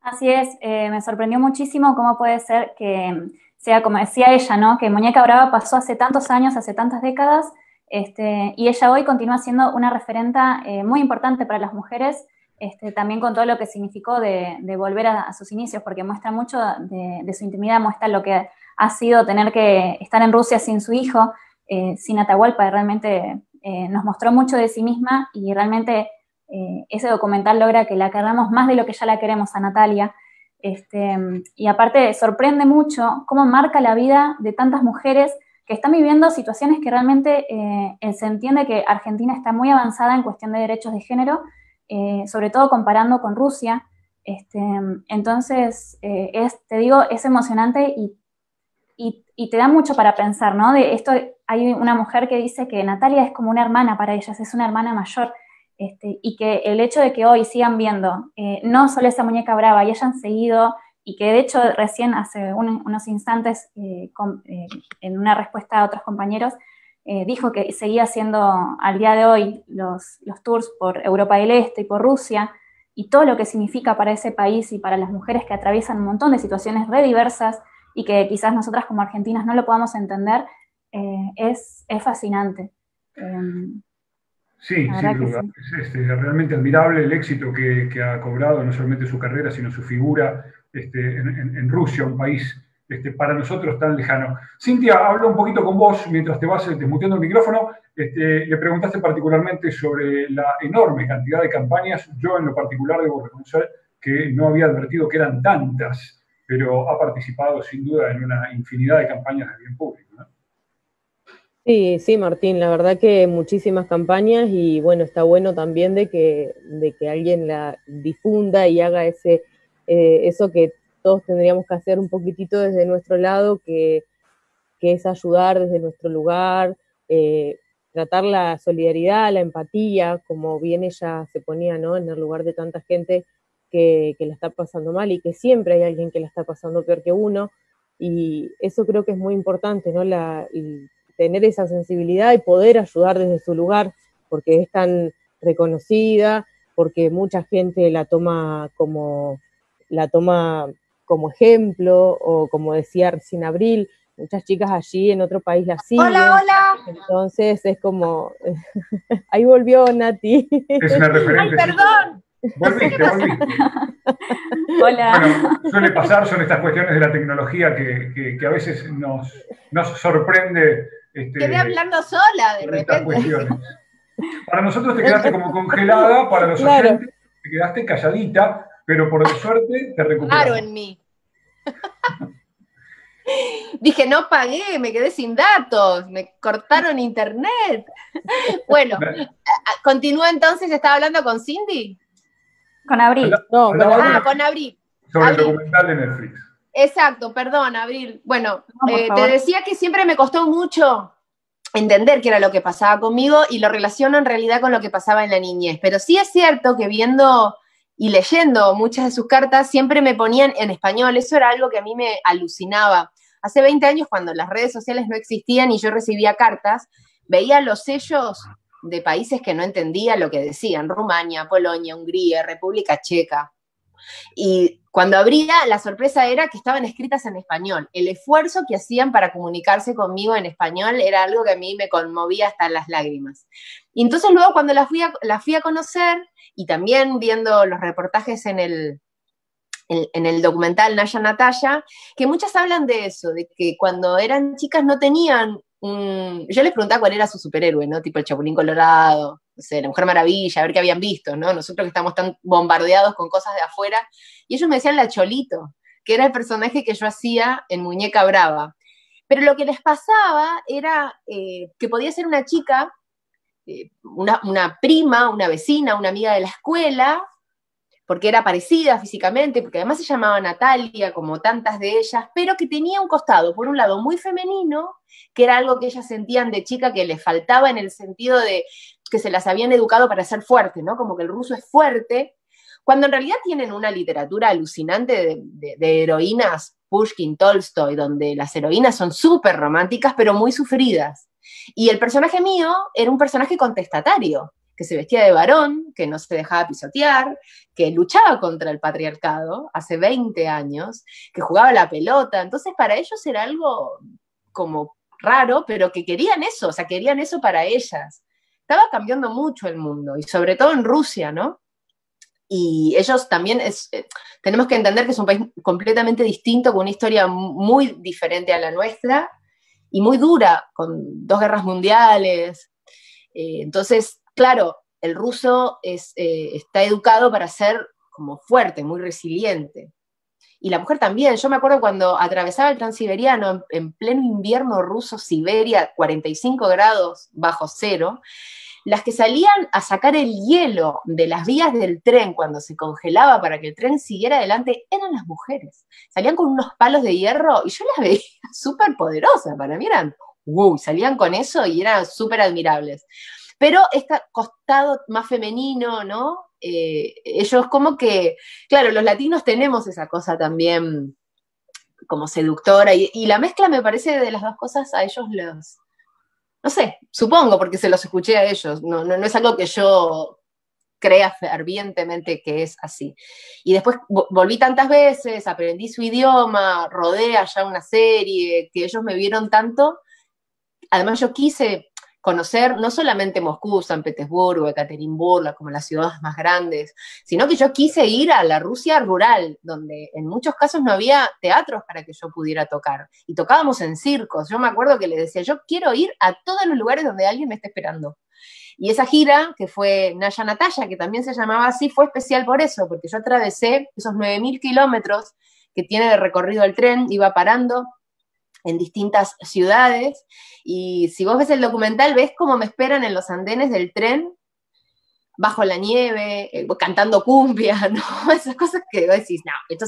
Así es, eh, me sorprendió muchísimo cómo puede ser que sea como decía ella, ¿no? Que Muñeca Brava pasó hace tantos años, hace tantas décadas, este, y ella hoy continúa siendo una referenta eh, muy importante para las mujeres, este, también con todo lo que significó de, volver a, sus inicios, porque muestra mucho de, su intimidad, muestra lo que ha sido tener que estar en Rusia sin su hijo, eh, sin Atahualpa, realmente eh, nos mostró mucho de sí misma y realmente eh, ese documental logra que la queramos más de lo que ya la queremos a Natalia. Este, y aparte sorprende mucho cómo marca la vida de tantas mujeres que están viviendo situaciones que realmente se entiende que Argentina está muy avanzada en cuestión de derechos de género, sobre todo comparando con Rusia. Este, entonces, es, te digo, es emocionante y y, te da mucho para pensar, ¿no? De esto, hay una mujer que dice que Natalia es como una hermana para ellas, es una hermana mayor, este, y que el hecho de que hoy sigan viendo eh, no solo esa muñeca brava y hayan seguido, y que de hecho recién hace unos instantes, eh, eh, en una respuesta a otros compañeros, dijo que seguía haciendo al día de hoy los, tours por Europa del Este y por Rusia, y todo lo que significa para ese país y para las mujeres que atraviesan un montón de situaciones re diversas, y que quizás nosotras como argentinas no lo podamos entender, eh, es, es, fascinante. Sí, sin duda. Es este, realmente admirable el éxito que, que, ha cobrado, no solamente su carrera, sino su figura este, en, en, Rusia, un país este, para nosotros tan lejano. Cintia, hablo un poquito con vos mientras te vas desmuteando el micrófono. Este, le preguntaste particularmente sobre la enorme cantidad de campañas. Yo en lo particular debo reconocer que no había advertido que eran tantas pero ha participado sin duda en una infinidad de campañas de bien público. Sí, sí, Martín, la verdad que muchísimas campañas y bueno, está bueno también de que, de que alguien la difunda y haga ese, eh, eso que todos tendríamos que hacer un poquitito desde nuestro lado, que, es ayudar desde nuestro lugar, eh, tratar la solidaridad, la empatía, como bien ella se ponía ¿no? en el lugar de tanta gente que, la está pasando mal y que siempre hay alguien que la está pasando peor que uno. Y eso creo que es muy importante, ¿no? La, tener esa sensibilidad y poder ayudar desde su lugar, porque es tan reconocida, porque mucha gente la toma como, la toma como ejemplo, o como decía recién Abril, muchas chicas allí en otro país la siguen. Hola, hola. Entonces es como, ahí volvió Nati. Es una referencia. Ay, perdón. Volviste, volviste. Hola. Bueno, suele pasar, son estas cuestiones de la tecnología que, que, a veces nos, nos sorprende. Este, Quedé hablando sola de repente. Para nosotros te quedaste como congelada, para los oyentes te quedaste calladita, pero por suerte te recuperaste. Claro en mí. Dije, no pagué, me quedé sin datos, me cortaron internet. Bueno, continúa entonces, estaba hablando con Cindy. Con Abril. No, con Abril. Ah, con Abril. Sobre el documental de Netflix. Exacto, perdón, Abril. Bueno, eh, te decía que siempre me costó mucho entender qué era lo que pasaba conmigo y lo relaciono en realidad con lo que pasaba en la niñez. Pero sí es cierto que viendo y leyendo muchas de sus cartas siempre me ponían en español. Eso era algo que a mí me alucinaba. Hace 20 años, cuando las redes sociales no existían y yo recibía cartas, veía los sellos de países que no entendía lo que decían, Rumania, Polonia, Hungría, República Checa. Y cuando abría, la sorpresa era que estaban escritas en español. El esfuerzo que hacían para comunicarse conmigo en español era algo que a mí me conmovía hasta las lágrimas. Y entonces luego cuando la fui a, la fui a conocer y también viendo los reportajes en el, en, el documental Naya Natalia, que muchas hablan de eso, de que cuando eran chicas no tenían yo les preguntaba cuál era su superhéroe, ¿no? Tipo el Chapulín Colorado, no sé, la Mujer Maravilla, a ver qué habían visto, ¿no? Nosotros que estamos tan bombardeados con cosas de afuera, y ellos me decían la Cholito, que era el personaje que yo hacía en Muñeca Brava. Pero lo que les pasaba era eh, que podía ser una chica, eh, una, una prima, una vecina, una amiga de la escuela, porque era parecida físicamente, porque además se llamaba Natalia, como tantas de ellas, pero que tenía un costado, por un lado, muy femenino, que era algo que ellas sentían de chica que les faltaba en el sentido de que se las habían educado para ser fuertes, ¿no? Como que el ruso es fuerte, cuando en realidad tienen una literatura alucinante de, heroínas, Pushkin, Tolstoy, donde las heroínas son súper románticas, pero muy sufridas. Y el personaje mío era un personaje contestatario, que se vestía de varón, que no se dejaba pisotear, que luchaba contra el patriarcado hace 20 años, que jugaba la pelota. Entonces para ellos era algo como raro, pero que querían eso, o sea, querían eso para ellas. Estaba cambiando mucho el mundo, y sobre todo en Rusia, ¿no? y ellos también es, eh, tenemos que entender que es un país completamente distinto, con una historia muy diferente a la nuestra y muy dura, con dos guerras mundiales. Eh, entonces, claro, el ruso eh, está educado para ser como fuerte, muy resiliente. Y la mujer también. Yo me acuerdo cuando atravesaba el transiberiano en, en pleno invierno ruso, Siberia, 45 grados bajo cero, las que salían a sacar el hielo de las vías del tren cuando se congelaba para que el tren siguiera adelante eran las mujeres. Salían con unos palos de hierro y yo las veía súper poderosas. Para mí eran, wow, salían con eso y eran súper admirables. Pero este costado más femenino, ¿no? Eh, ellos como que, claro, los latinos tenemos esa cosa también como seductora y, la mezcla me parece de las dos cosas a ellos los, no sé, supongo, porque se los escuché a ellos, no, no, es algo que yo crea fervientemente que es así. Y después volví tantas veces, aprendí su idioma, rodé allá una serie, que ellos me vieron tanto. Además yo quise conocer no solamente Moscú, San Petersburgo, Ekaterimburgo, como las ciudades más grandes, sino que yo quise ir a la Rusia rural, donde en muchos casos no había teatros para que yo pudiera tocar. Y tocábamos en circos. Yo me acuerdo que le decía, yo quiero ir a todos los lugares donde alguien me esté esperando. Y esa gira, que fue Naya Natalia, que también se llamaba así, fue especial por eso, porque yo atravesé esos 9.000 kilómetros que tiene de recorrido el tren, iba parando en distintas ciudades. Y si vos ves el documental, ves cómo me esperan en los andenes del tren, bajo la nieve, eh, cantando cumbia, ¿no? Esas cosas que vos decís, no, esto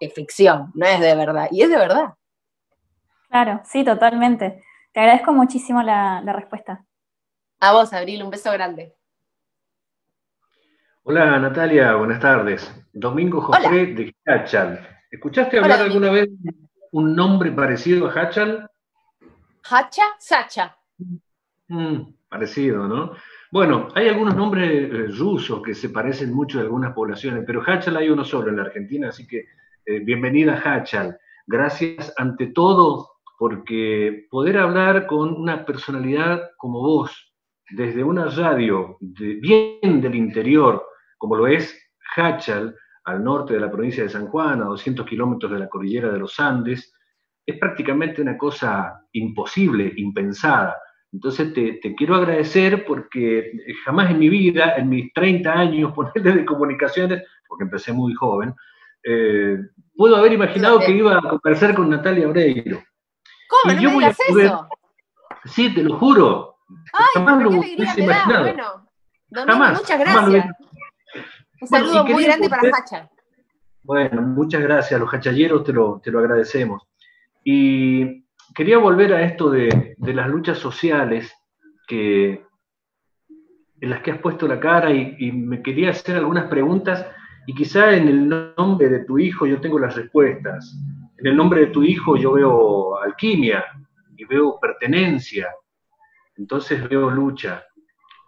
es, ficción, no es de verdad. Y es de verdad. Claro, sí, totalmente. Te agradezco muchísimo la, respuesta. A vos, Abril, un beso grande. Hola Natalia, buenas tardes. Domingo José de Cachal. ¿Escuchaste hablar alguna vez un nombre parecido a Hachal? Hacha, Sacha. Mm, parecido, ¿no? Bueno, hay algunos nombres eh, rusos que se parecen mucho de algunas poblaciones, pero Hachal hay uno solo en la Argentina, así que eh, bienvenida Hachal. Gracias ante todo porque poder hablar con una personalidad como vos, desde una radio bien del interior, como lo es Hachal, al norte de la provincia de San Juan, a 200 kilómetros de la cordillera de los Andes, es prácticamente una cosa imposible, impensada. Entonces te, quiero agradecer porque jamás en mi vida, en mis 30 años, ponerle de comunicaciones, porque empecé muy joven, eh, puedo haber imaginado que iba a conversar con Natalia Oreiro. ¿Cómo? ¿No me eso? Sí, te lo juro. Ay, jamás lo hubiese imaginado. Bueno, jamás, muchas gracias. Un saludo muy grande para Hacha. Bueno, muchas gracias. Los hachalleros te lo, te lo agradecemos. Y quería volver a esto de, las luchas sociales que, en las que has puesto la cara y, me quería hacer algunas preguntas y quizá en el nombre de tu hijo yo tengo las respuestas. En el nombre de tu hijo yo veo alquimia y veo pertenencia, entonces veo lucha.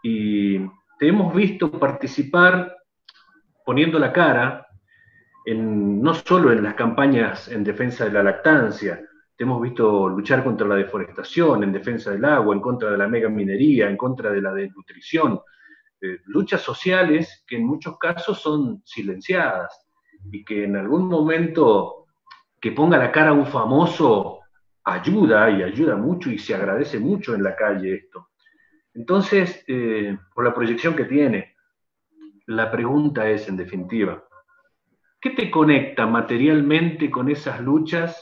Y te hemos visto participar poniendo la cara, en, no solo en las campañas en defensa de la lactancia, te hemos visto luchar contra la deforestación, en defensa del agua, en contra de la mega minería, en contra de la desnutrición, eh, luchas sociales que en muchos casos son silenciadas y que en algún momento que ponga la cara un famoso ayuda y ayuda mucho y se agradece mucho en la calle esto. Entonces, eh, por la proyección que tiene, la pregunta es, en definitiva, ¿qué te conecta materialmente con esas luchas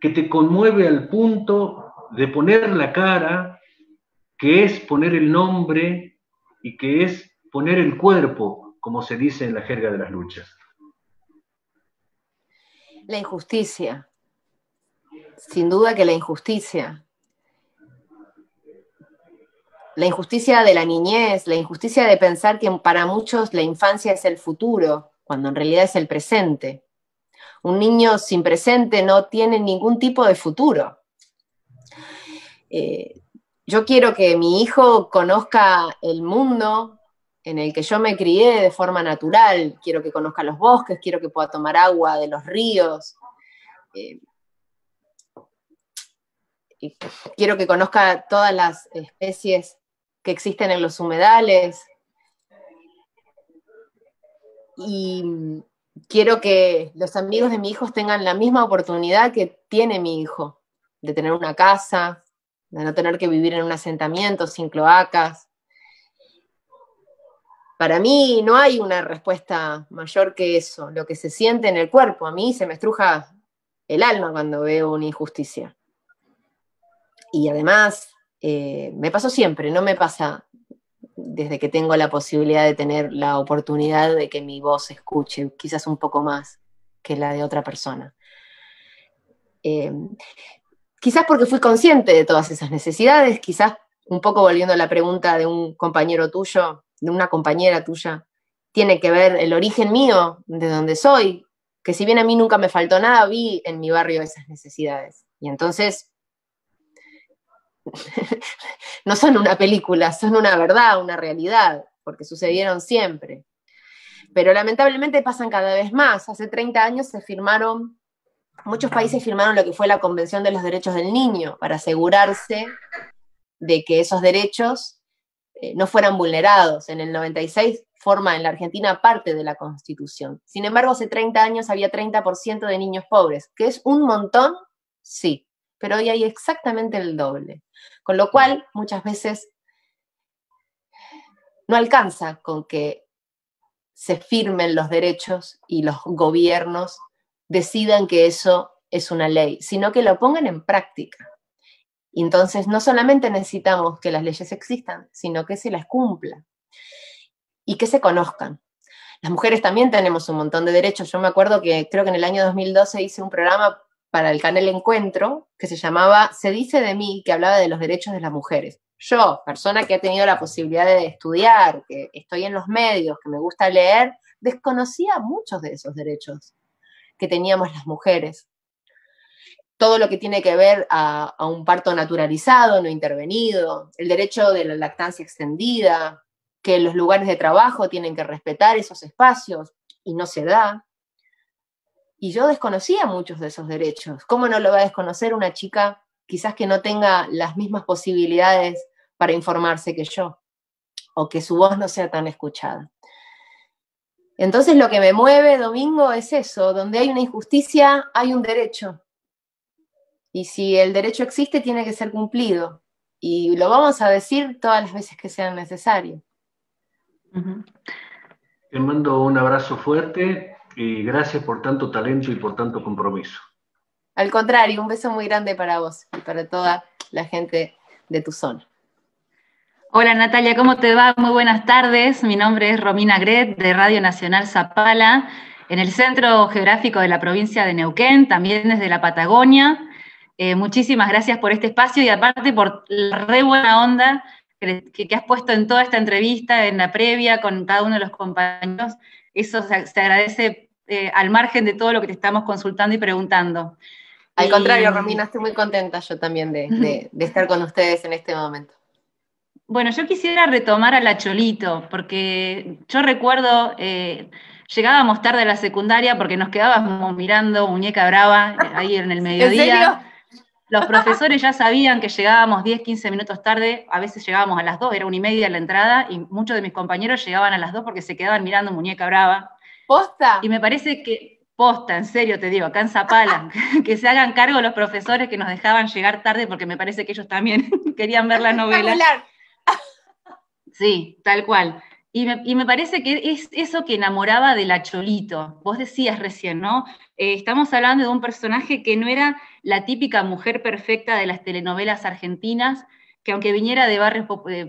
que te conmueve al punto de poner la cara, que es poner el nombre y que es poner el cuerpo, como se dice en la jerga de las luchas? La injusticia. Sin duda que la injusticia. La injusticia de la niñez, la injusticia de pensar que para muchos la infancia es el futuro, cuando en realidad es el presente. Un niño sin presente no tiene ningún tipo de futuro. Eh, yo quiero que mi hijo conozca el mundo en el que yo me crié de forma natural, quiero que conozca los bosques, quiero que pueda tomar agua de los ríos, eh, quiero que conozca todas las especies que existen en los humedales. Y quiero que los amigos de mi hijo tengan la misma oportunidad que tiene mi hijo, de tener una casa, de no tener que vivir en un asentamiento sin cloacas, para mí no hay una respuesta mayor que eso, lo que se siente en el cuerpo. A mí se me estruja el alma cuando veo una injusticia. Y además, eh, me pasó siempre, no me pasa desde que tengo la posibilidad de tener la oportunidad de que mi voz se escuche, quizás un poco más que la de otra persona. Eh, quizás porque fui consciente de todas esas necesidades, quizás un poco volviendo a la pregunta de un compañero tuyo, de una compañera tuya, tiene que ver el origen mío, de donde soy, que si bien a mí nunca me faltó nada, vi en mi barrio esas necesidades. Y entonces, no son una película, son una verdad, una realidad, porque sucedieron siempre. Pero lamentablemente pasan cada vez más. Hace 30 años se firmaron, muchos países firmaron lo que fue la Convención de los Derechos del Niño, para asegurarse de que esos derechos eh, no fueran vulnerados. En el 96 forma en la Argentina parte de la Constitución. Sin embargo, hace 30 años había 30% de niños pobres, que es un montón, sí, pero hoy hay exactamente el doble. Con lo cual, muchas veces no alcanza con que se firmen los derechos y los gobiernos decidan que eso es una ley, sino que lo pongan en práctica. Y entonces no solamente necesitamos que las leyes existan, sino que se las cumplan y que se conozcan. Las mujeres también tenemos un montón de derechos. Yo me acuerdo que creo que en el año 2012 hice un programa para el canal Encuentro que se llamaba Se dice de mí, que hablaba de los derechos de las mujeres. Yo, persona que ha tenido la posibilidad de estudiar, que estoy en los medios, que me gusta leer, desconocía muchos de esos derechos que teníamos las mujeres todo lo que tiene que ver a, un parto naturalizado, no intervenido, el derecho de la lactancia extendida, que los lugares de trabajo tienen que respetar esos espacios y no se da. Y yo desconocía muchos de esos derechos. ¿Cómo no lo va a desconocer una chica quizás que no tenga las mismas posibilidades para informarse que yo? O que su voz no sea tan escuchada. Entonces lo que me mueve, Domingo, es eso, donde hay una injusticia, hay un derecho. Y si el derecho existe, tiene que ser cumplido. Y lo vamos a decir todas las veces que sean necesarias. Te mando un abrazo fuerte y gracias por tanto talento y por tanto compromiso. Al contrario, un beso muy grande para vos y para toda la gente de tu zona. Hola Natalia, ¿cómo te va? Muy buenas tardes. Mi nombre es Romina Gret de Radio Nacional Zapala, en el centro geográfico de la provincia de Neuquén, también desde la Patagonia. Eh, muchísimas gracias por este espacio y aparte por la re buena onda que, has puesto en toda esta entrevista, en la previa, con cada uno de los compañeros. Eso se, agradece eh, al margen de todo lo que te estamos consultando y preguntando. Al contrario, Romina, estoy muy contenta yo también de, estar con ustedes en este momento. Bueno, yo quisiera retomar a la Cholito, porque yo recuerdo, eh, llegábamos tarde a la secundaria porque nos quedábamos mirando Muñeca Brava ahí en el mediodía. Los profesores ya sabían que llegábamos 10, 15 minutos tarde, a veces llegábamos a las 2, era una y media la entrada, y muchos de mis compañeros llegaban a las 2 porque se quedaban mirando Muñeca Brava. ¿Posta? Y me parece que, Posta, en serio te digo, acá en que se hagan cargo los profesores que nos dejaban llegar tarde porque me parece que ellos también querían ver la novela. Sí, tal cual. Y me, parece que es eso que enamoraba de la Cholito. Vos decías recién, ¿no? Eh, estamos hablando de un personaje que no era la típica mujer perfecta de las telenovelas argentinas, que aunque viniera de barrios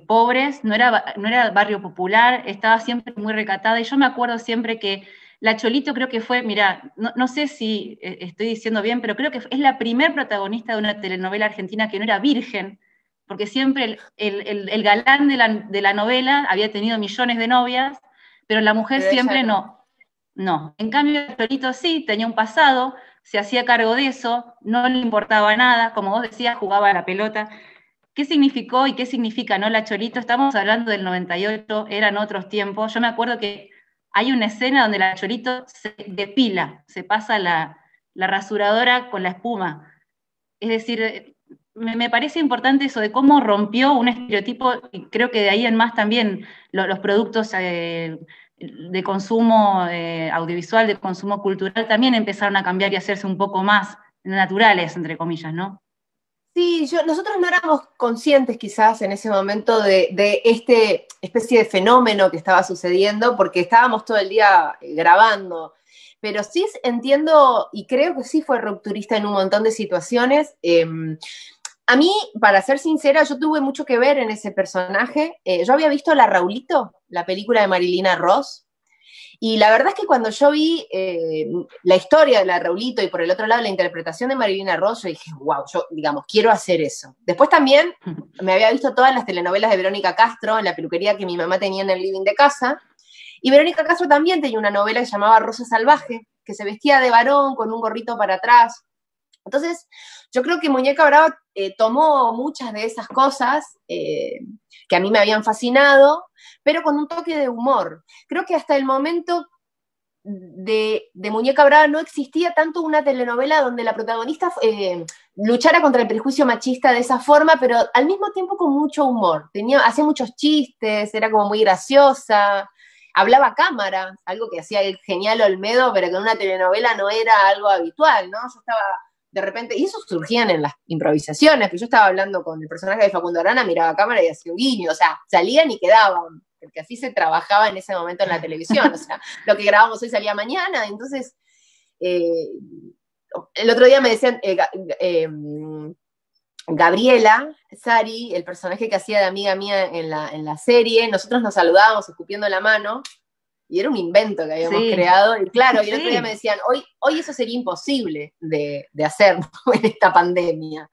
pobres, no era, no era barrio popular, estaba siempre muy recatada. Y yo me acuerdo siempre que la Cholito creo que fue, mira, no, sé si eh, estoy diciendo bien, pero creo que es la primer protagonista de una telenovela argentina que no era virgen, porque siempre el, galán de la, novela había tenido millones de novias, pero la mujer siempre no. no. En cambio, el Cholito sí, tenía un pasado, se hacía cargo de eso, no le importaba nada, como vos decías, jugaba a la pelota. ¿Qué significó y qué significa no la Cholito? Estamos hablando del 98, eran otros tiempos. Yo me acuerdo que hay una escena donde la Cholito se depila, se pasa la, rasuradora con la espuma. Es decir, me, parece importante eso de cómo rompió un estereotipo, y creo que de ahí en más también los productos eh, de consumo eh, audiovisual, de consumo cultural, también empezaron a cambiar y hacerse un poco más naturales, entre comillas, ¿no? Sí, nosotros no éramos conscientes quizás en ese momento de, de este especie de fenómeno que estaba sucediendo porque estábamos todo el día grabando. Pero sí entiendo y creo que sí fue rupturista en un montón de situaciones. Em, a mí, para ser sincera, yo tuve mucho que ver en ese personaje. Eh, yo había visto La Raulito, la película de Marilina Ross, y la verdad es que cuando yo vi eh, la historia de la Raulito y por el otro lado la interpretación de Marilina Ross, yo dije, wow, yo, digamos, quiero hacer eso. Después también me había visto todas las telenovelas de Verónica Castro en la peluquería que mi mamá tenía en el living de casa. Y Verónica Castro también tenía una novela que se llamaba Rosa Salvaje, que se vestía de varón con un gorrito para atrás. Entonces, yo creo que Muñeca Brava eh, tomó muchas de esas cosas eh, que a mí me habían fascinado, pero con un toque de humor. Creo que hasta el momento de, Muñeca Brava no existía tanto una telenovela donde la protagonista eh, luchara contra el prejuicio machista de esa forma, pero al mismo tiempo con mucho humor. Tenía, hacía muchos chistes, era como muy graciosa, hablaba a cámara, algo que hacía el genial Olmedo, pero que en una telenovela no era algo habitual, ¿no? Yo estaba de repente, y eso surgían en las improvisaciones, que yo estaba hablando con el personaje de Facundo Arana, miraba a cámara y hacía un guiño, o sea, salían y quedaban, porque así se trabajaba en ese momento en la televisión, o sea, lo que grabamos hoy salía mañana, entonces, eh, el otro día me decían, eh, eh, Gabriela Sari, el personaje que hacía de amiga mía en la, en la serie, nosotros nos saludábamos escupiendo la mano, y era un invento que habíamos creado. Y claro, y el otro día me decían, hoy, hoy eso sería imposible de, hacer en esta pandemia.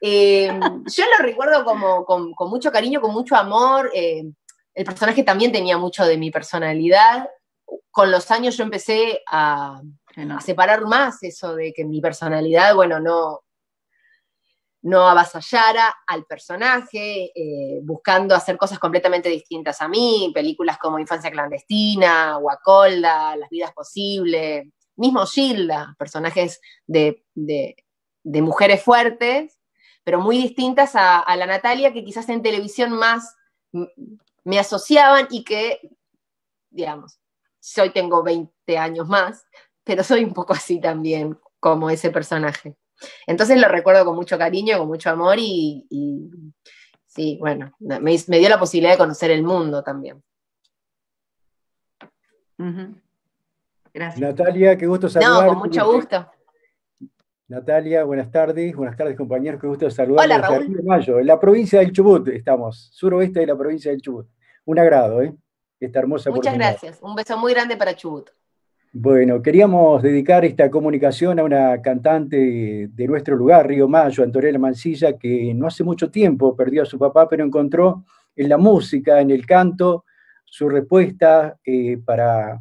Eh, yo lo recuerdo como, con, mucho cariño, con mucho amor. Eh, el personaje también tenía mucho de mi personalidad. Con los años yo empecé a, a separar más eso de que mi personalidad, bueno, no, no avasallara al personaje, eh, buscando hacer cosas completamente distintas a mí, películas como Infancia Clandestina, Guacolda, Las Vidas Posibles, mismo Gilda, personajes de, mujeres fuertes, pero muy distintas a, la Natalia que quizás en televisión más me asociaban y que, digamos, hoy tengo 20 años más, pero soy un poco así también como ese personaje. Entonces lo recuerdo con mucho cariño, con mucho amor y, sí, bueno, me, dio la posibilidad de conocer el mundo también. Gracias. Natalia, qué gusto saludarte. No, con mucho gusto. Natalia, buenas tardes, buenas tardes compañeros, qué gusto saludar. Hola, Raúl. De Mayo, en la provincia del Chubut estamos, suroeste de la provincia del Chubut. Un agrado, ¿eh? Esta hermosa Muchas gracias, un beso muy grande para Chubut. Bueno, queríamos dedicar esta comunicación a una cantante de nuestro lugar, Río Mayo, Antonella Mancilla, que no hace mucho tiempo perdió a su papá, pero encontró en la música, en el canto, su respuesta eh, para,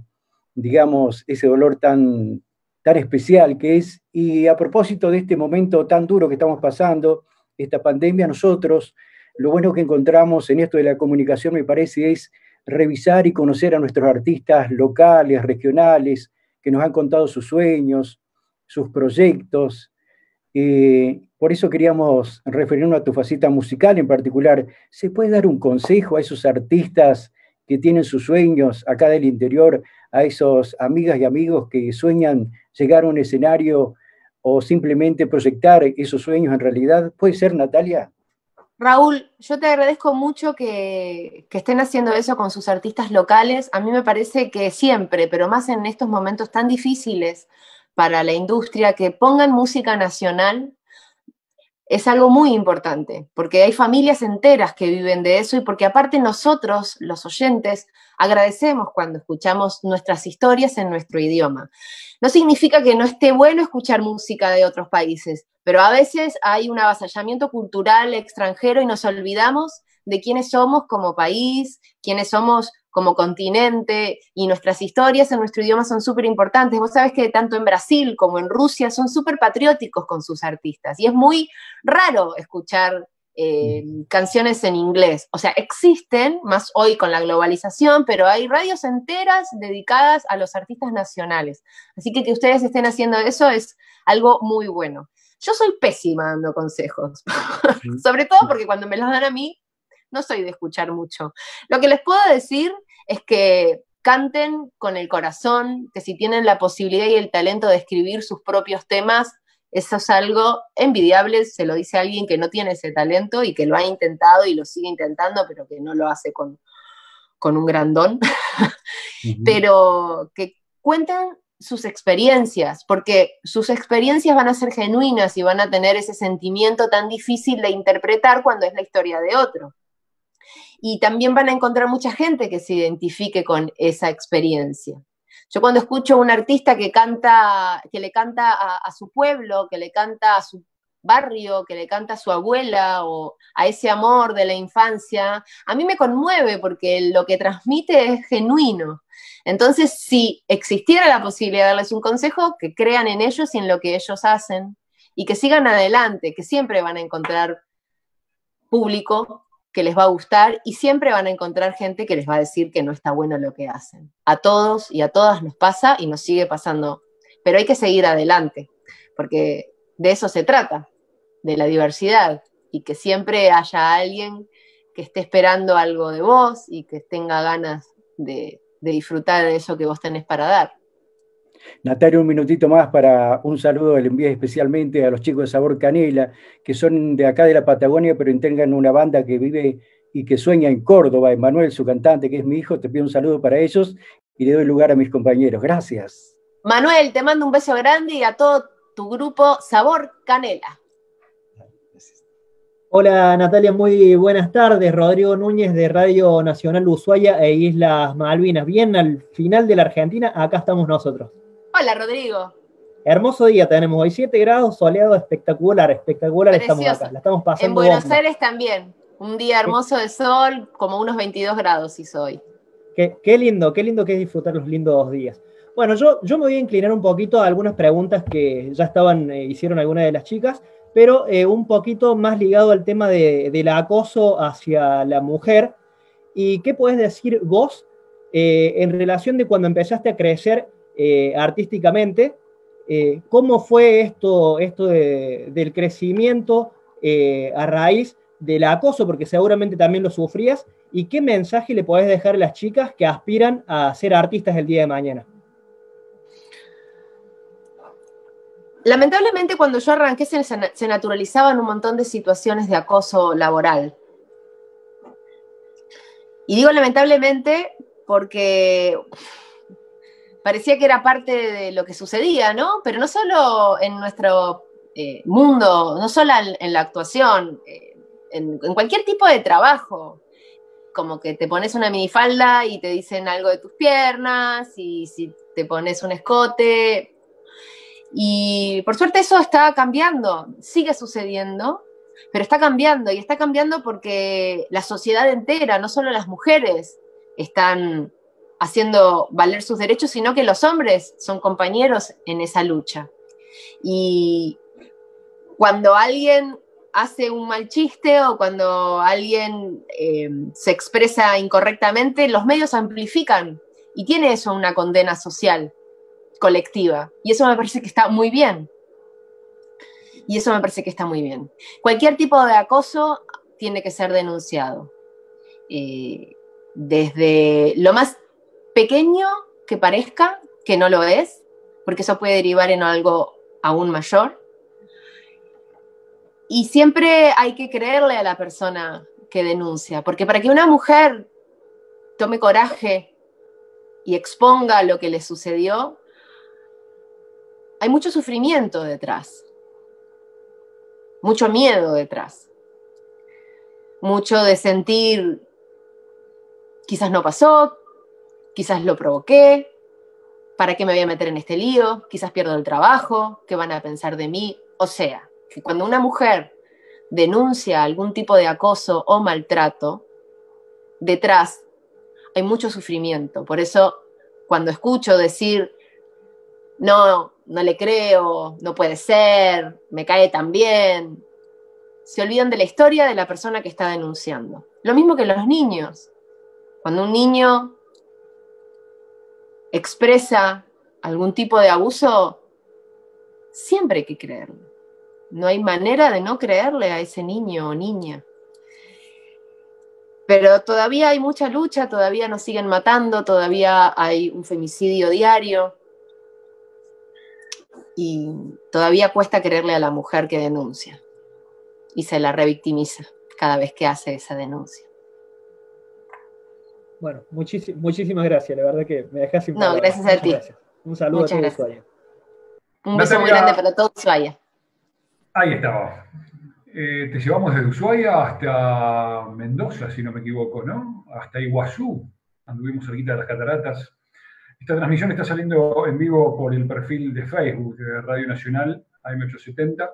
digamos, ese dolor tan, tan especial que es. Y a propósito de este momento tan duro que estamos pasando, esta pandemia, nosotros, lo bueno que encontramos en esto de la comunicación, me parece, es revisar y conocer a nuestros artistas locales, regionales, que nos han contado sus sueños, sus proyectos. Eh, por eso queríamos referirnos a tu faceta musical en particular. ¿Se puede dar un consejo a esos artistas que tienen sus sueños acá del interior, a esos amigas y amigos que sueñan llegar a un escenario o simplemente proyectar esos sueños en realidad? ¿Puede ser, Natalia? Raúl, yo te agradezco mucho que, estén haciendo eso con sus artistas locales. A mí me parece que siempre, pero más en estos momentos tan difíciles para la industria, que pongan música nacional es algo muy importante, porque hay familias enteras que viven de eso y porque aparte nosotros, los oyentes, agradecemos cuando escuchamos nuestras historias en nuestro idioma. No significa que no esté bueno escuchar música de otros países, pero a veces hay un avasallamiento cultural extranjero y nos olvidamos de quiénes somos como país, quiénes somos como continente y nuestras historias en nuestro idioma son súper importantes. Vos sabés que tanto en Brasil como en Rusia son súper patrióticos con sus artistas y es muy raro escuchar eh, canciones en inglés. O sea, existen, más hoy con la globalización, pero hay radios enteras dedicadas a los artistas nacionales. Así que que ustedes estén haciendo eso es algo muy bueno. Yo soy pésima dando consejos, sobre todo porque cuando me los dan a mí, no soy de escuchar mucho. Lo que les puedo decir es que canten con el corazón, que si tienen la posibilidad y el talento de escribir sus propios temas, eso es algo envidiable, se lo dice alguien que no tiene ese talento y que lo ha intentado y lo sigue intentando, pero que no lo hace con, con un gran don. Pero que cuenten sus experiencias, porque sus experiencias van a ser genuinas y van a tener ese sentimiento tan difícil de interpretar cuando es la historia de otro y también van a encontrar mucha gente que se identifique con esa experiencia. Yo cuando escucho a un artista que canta, que le canta a, su pueblo, que le canta a su barrio, que le canta a su abuela o a ese amor de la infancia, a mí me conmueve porque lo que transmite es genuino. Entonces, si existiera la posibilidad de darles un consejo, que crean en ellos y en lo que ellos hacen y que sigan adelante, que siempre van a encontrar público que les va a gustar y siempre van a encontrar gente que les va a decir que no está bueno lo que hacen. A todos y a todas nos pasa y nos sigue pasando, pero hay que seguir adelante, porque de eso se trata, de la diversidad y que siempre haya alguien que esté esperando algo de vos y que tenga ganas de, de disfrutar de eso que vos tenés para dar. Natalia, un minutito más para un saludo, le envío especialmente a los chicos de Sabor Canela, que son de acá de la Patagonia, pero tengan una banda que vive y que sueña en Córdoba. Emanuel, su cantante, que es mi hijo, te pido un saludo para ellos y le doy lugar a mis compañeros. Gracias. Manuel, te mando un beso grande y a todo tu grupo Sabor Canela. Hola Natalia, muy buenas tardes. Rodrigo Núñez de Radio Nacional Ushuaia e Islas Malvinas. Bien al final de la Argentina, acá estamos nosotros. Hola, Rodrigo. Hermoso día tenemos hoy, 7 grados, soleado, espectacular, espectacular estamos acá, la estamos pasando. En Buenos Aires también, un día hermoso de sol, como unos 22 grados hizo hoy. Qué, lindo, qué lindo que es disfrutar los lindos días. Bueno, yo, yo me voy a inclinar un poquito a algunas preguntas que ya estaban, eh, hicieron algunas de las chicas, pero eh, un poquito más ligado al tema de, del acoso hacia la mujer. ¿Y qué puedes decir vos eh, en relación de cuando empezaste a crecer eh, artísticamente. Eh, ¿Cómo fue esto, esto del crecimiento eh, a raíz del acoso? Porque seguramente también lo sufrías. ¿Y qué mensaje le podés dejar a las chicas que aspiran a ser artistas el día de mañana? Lamentablemente cuando yo arranqué se, se naturalizaban un montón de situaciones de acoso laboral. Y digo lamentablemente porque parecía que era parte de lo que sucedía, ¿no? Pero no solo en nuestro eh, mundo, no solo en, la actuación, eh, en, cualquier tipo de trabajo. Como que te pones una minifalda y te dicen algo de tus piernas, y si te pones un escote. Y por suerte eso está cambiando, sigue sucediendo, pero está cambiando, y está cambiando porque la sociedad entera, no solo las mujeres, están haciendo valer sus derechos, sino que los hombres son compañeros en esa lucha. Y cuando alguien hace un mal chiste o cuando alguien eh, se expresa incorrectamente, los medios amplifican y tiene eso una condena social, colectiva. Y eso me parece que está muy bien. Y eso me parece que está muy bien. Cualquier tipo de acoso tiene que ser denunciado. Eh, desde lo más pequeño que parezca que no lo es, porque eso puede derivar en algo aún mayor. Y siempre hay que creerle a la persona que denuncia, porque para que una mujer tome coraje y exponga lo que le sucedió, hay mucho sufrimiento detrás, mucho miedo detrás, mucho de sentir, quizás no pasó, quizás lo provoqué, ¿para qué me voy a meter en este lío? Quizás pierdo el trabajo, ¿qué van a pensar de mí? O sea, que cuando una mujer denuncia algún tipo de acoso o maltrato, detrás hay mucho sufrimiento. Por eso, cuando escucho decir, no, no le creo, no puede ser, me cae tan bien, se olvidan de la historia de la persona que está denunciando. Lo mismo que los niños. Cuando un niño expresa algún tipo de abuso, siempre hay que creerlo. No hay manera de no creerle a ese niño o niña. Pero todavía hay mucha lucha, todavía nos siguen matando, todavía hay un femicidio diario. Y todavía cuesta creerle a la mujer que denuncia. Y se la revictimiza cada vez que hace esa denuncia. Bueno, muchísimas gracias, la verdad que me dejas sin No, gracias a ti. Un saludo a todo Ushuaia. Un beso muy grande para todo Ushuaia. Ahí estaba. Eh, te llevamos desde Ushuaia hasta Mendoza, si no me equivoco, ¿no? Hasta Iguazú. Anduvimos cerquita de las cataratas. Esta transmisión está saliendo en vivo por el perfil de Facebook de Radio Nacional AM870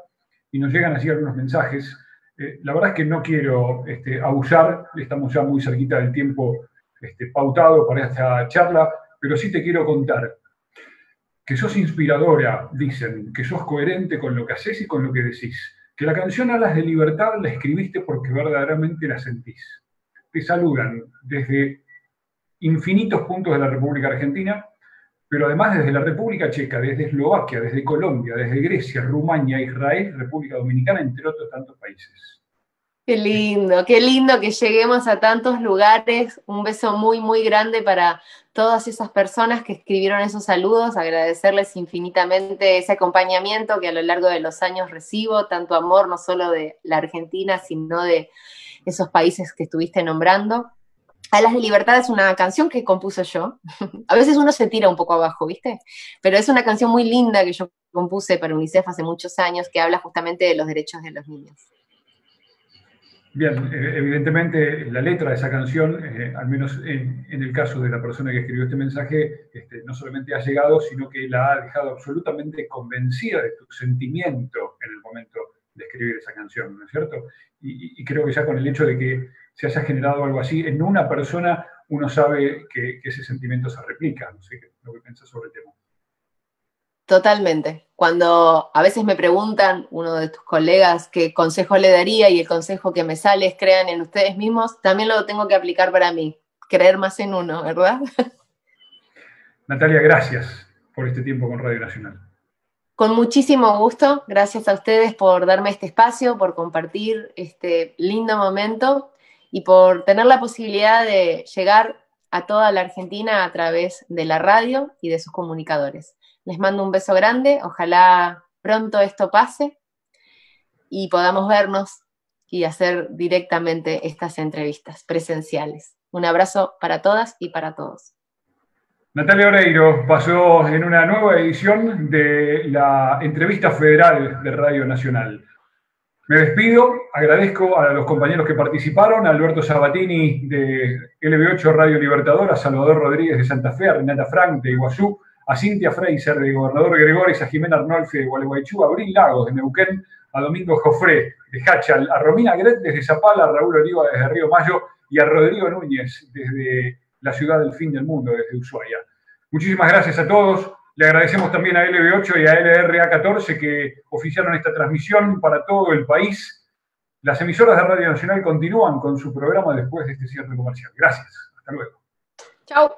y nos llegan así algunos mensajes. Eh, la verdad es que no quiero este, abusar, estamos ya muy cerquita del tiempo este, pautado para esta charla, pero sí te quiero contar que sos inspiradora, dicen, que sos coherente con lo que haces y con lo que decís, que la canción Alas de Libertad la escribiste porque verdaderamente la sentís. Te saludan desde infinitos puntos de la República Argentina, pero además desde la República Checa, desde Eslovaquia, desde Colombia, desde Grecia, Rumania, Israel, República Dominicana, entre otros tantos países. Qué lindo, qué lindo que lleguemos a tantos lugares. Un beso muy, muy grande para todas esas personas que escribieron esos saludos, agradecerles infinitamente ese acompañamiento que a lo largo de los años recibo, tanto amor no solo de la Argentina, sino de esos países que estuviste nombrando. Alas de Libertad es una canción que compuso yo. a veces uno se tira un poco abajo, ¿viste? Pero es una canción muy linda que yo compuse para UNICEF hace muchos años que habla justamente de los derechos de los niños. Bien, eh, evidentemente la letra de esa canción, eh, al menos en, el caso de la persona que escribió este mensaje, este, no solamente ha llegado, sino que la ha dejado absolutamente convencida de tu sentimiento en el momento de escribir esa canción, ¿no es cierto? Y, creo que ya con el hecho de que se haya generado algo así, en una persona uno sabe que, ese sentimiento se replica, no sé qué lo que piensas sobre el tema. Totalmente. Cuando a veces me preguntan uno de tus colegas qué consejo le daría y el consejo que me sale es crean en ustedes mismos, también lo tengo que aplicar para mí. Creer más en uno, ¿verdad? Natalia, gracias por este tiempo con Radio Nacional. Con muchísimo gusto. Gracias a ustedes por darme este espacio, por compartir este lindo momento y por tener la posibilidad de llegar a toda la Argentina a través de la radio y de sus comunicadores. Les mando un beso grande, ojalá pronto esto pase y podamos vernos y hacer directamente estas entrevistas presenciales. Un abrazo para todas y para todos. Natalia Oreiro pasó en una nueva edición de la entrevista federal de Radio Nacional. Me despido, agradezco a los compañeros que participaron, a Alberto Sabatini de LB8 Radio Libertador, a Salvador Rodríguez de Santa Fe, a Renata Frank de Iguazú, a Cintia Fraser de Gobernador Gregores, a Jimena Arnolfi de Gualeguaychú, a Abril Lagos de Neuquén, a Domingo Jofré de Hachal, a Romina Gret desde Zapala, a Raúl Oliva desde Río Mayo y a Rodrigo Núñez desde la ciudad del fin del mundo, desde Ushuaia. Muchísimas gracias a todos. Le agradecemos también a LB8 y a LRA14 que oficiaron esta transmisión para todo el país. Las emisoras de Radio Nacional continúan con su programa después de este cierre comercial. Gracias. Hasta luego. Chao.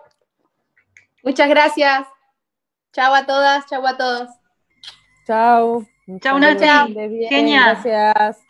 Muchas gracias. Chao a todas, chao a todos. Chao. Chao, Nacha. Genial. Gracias.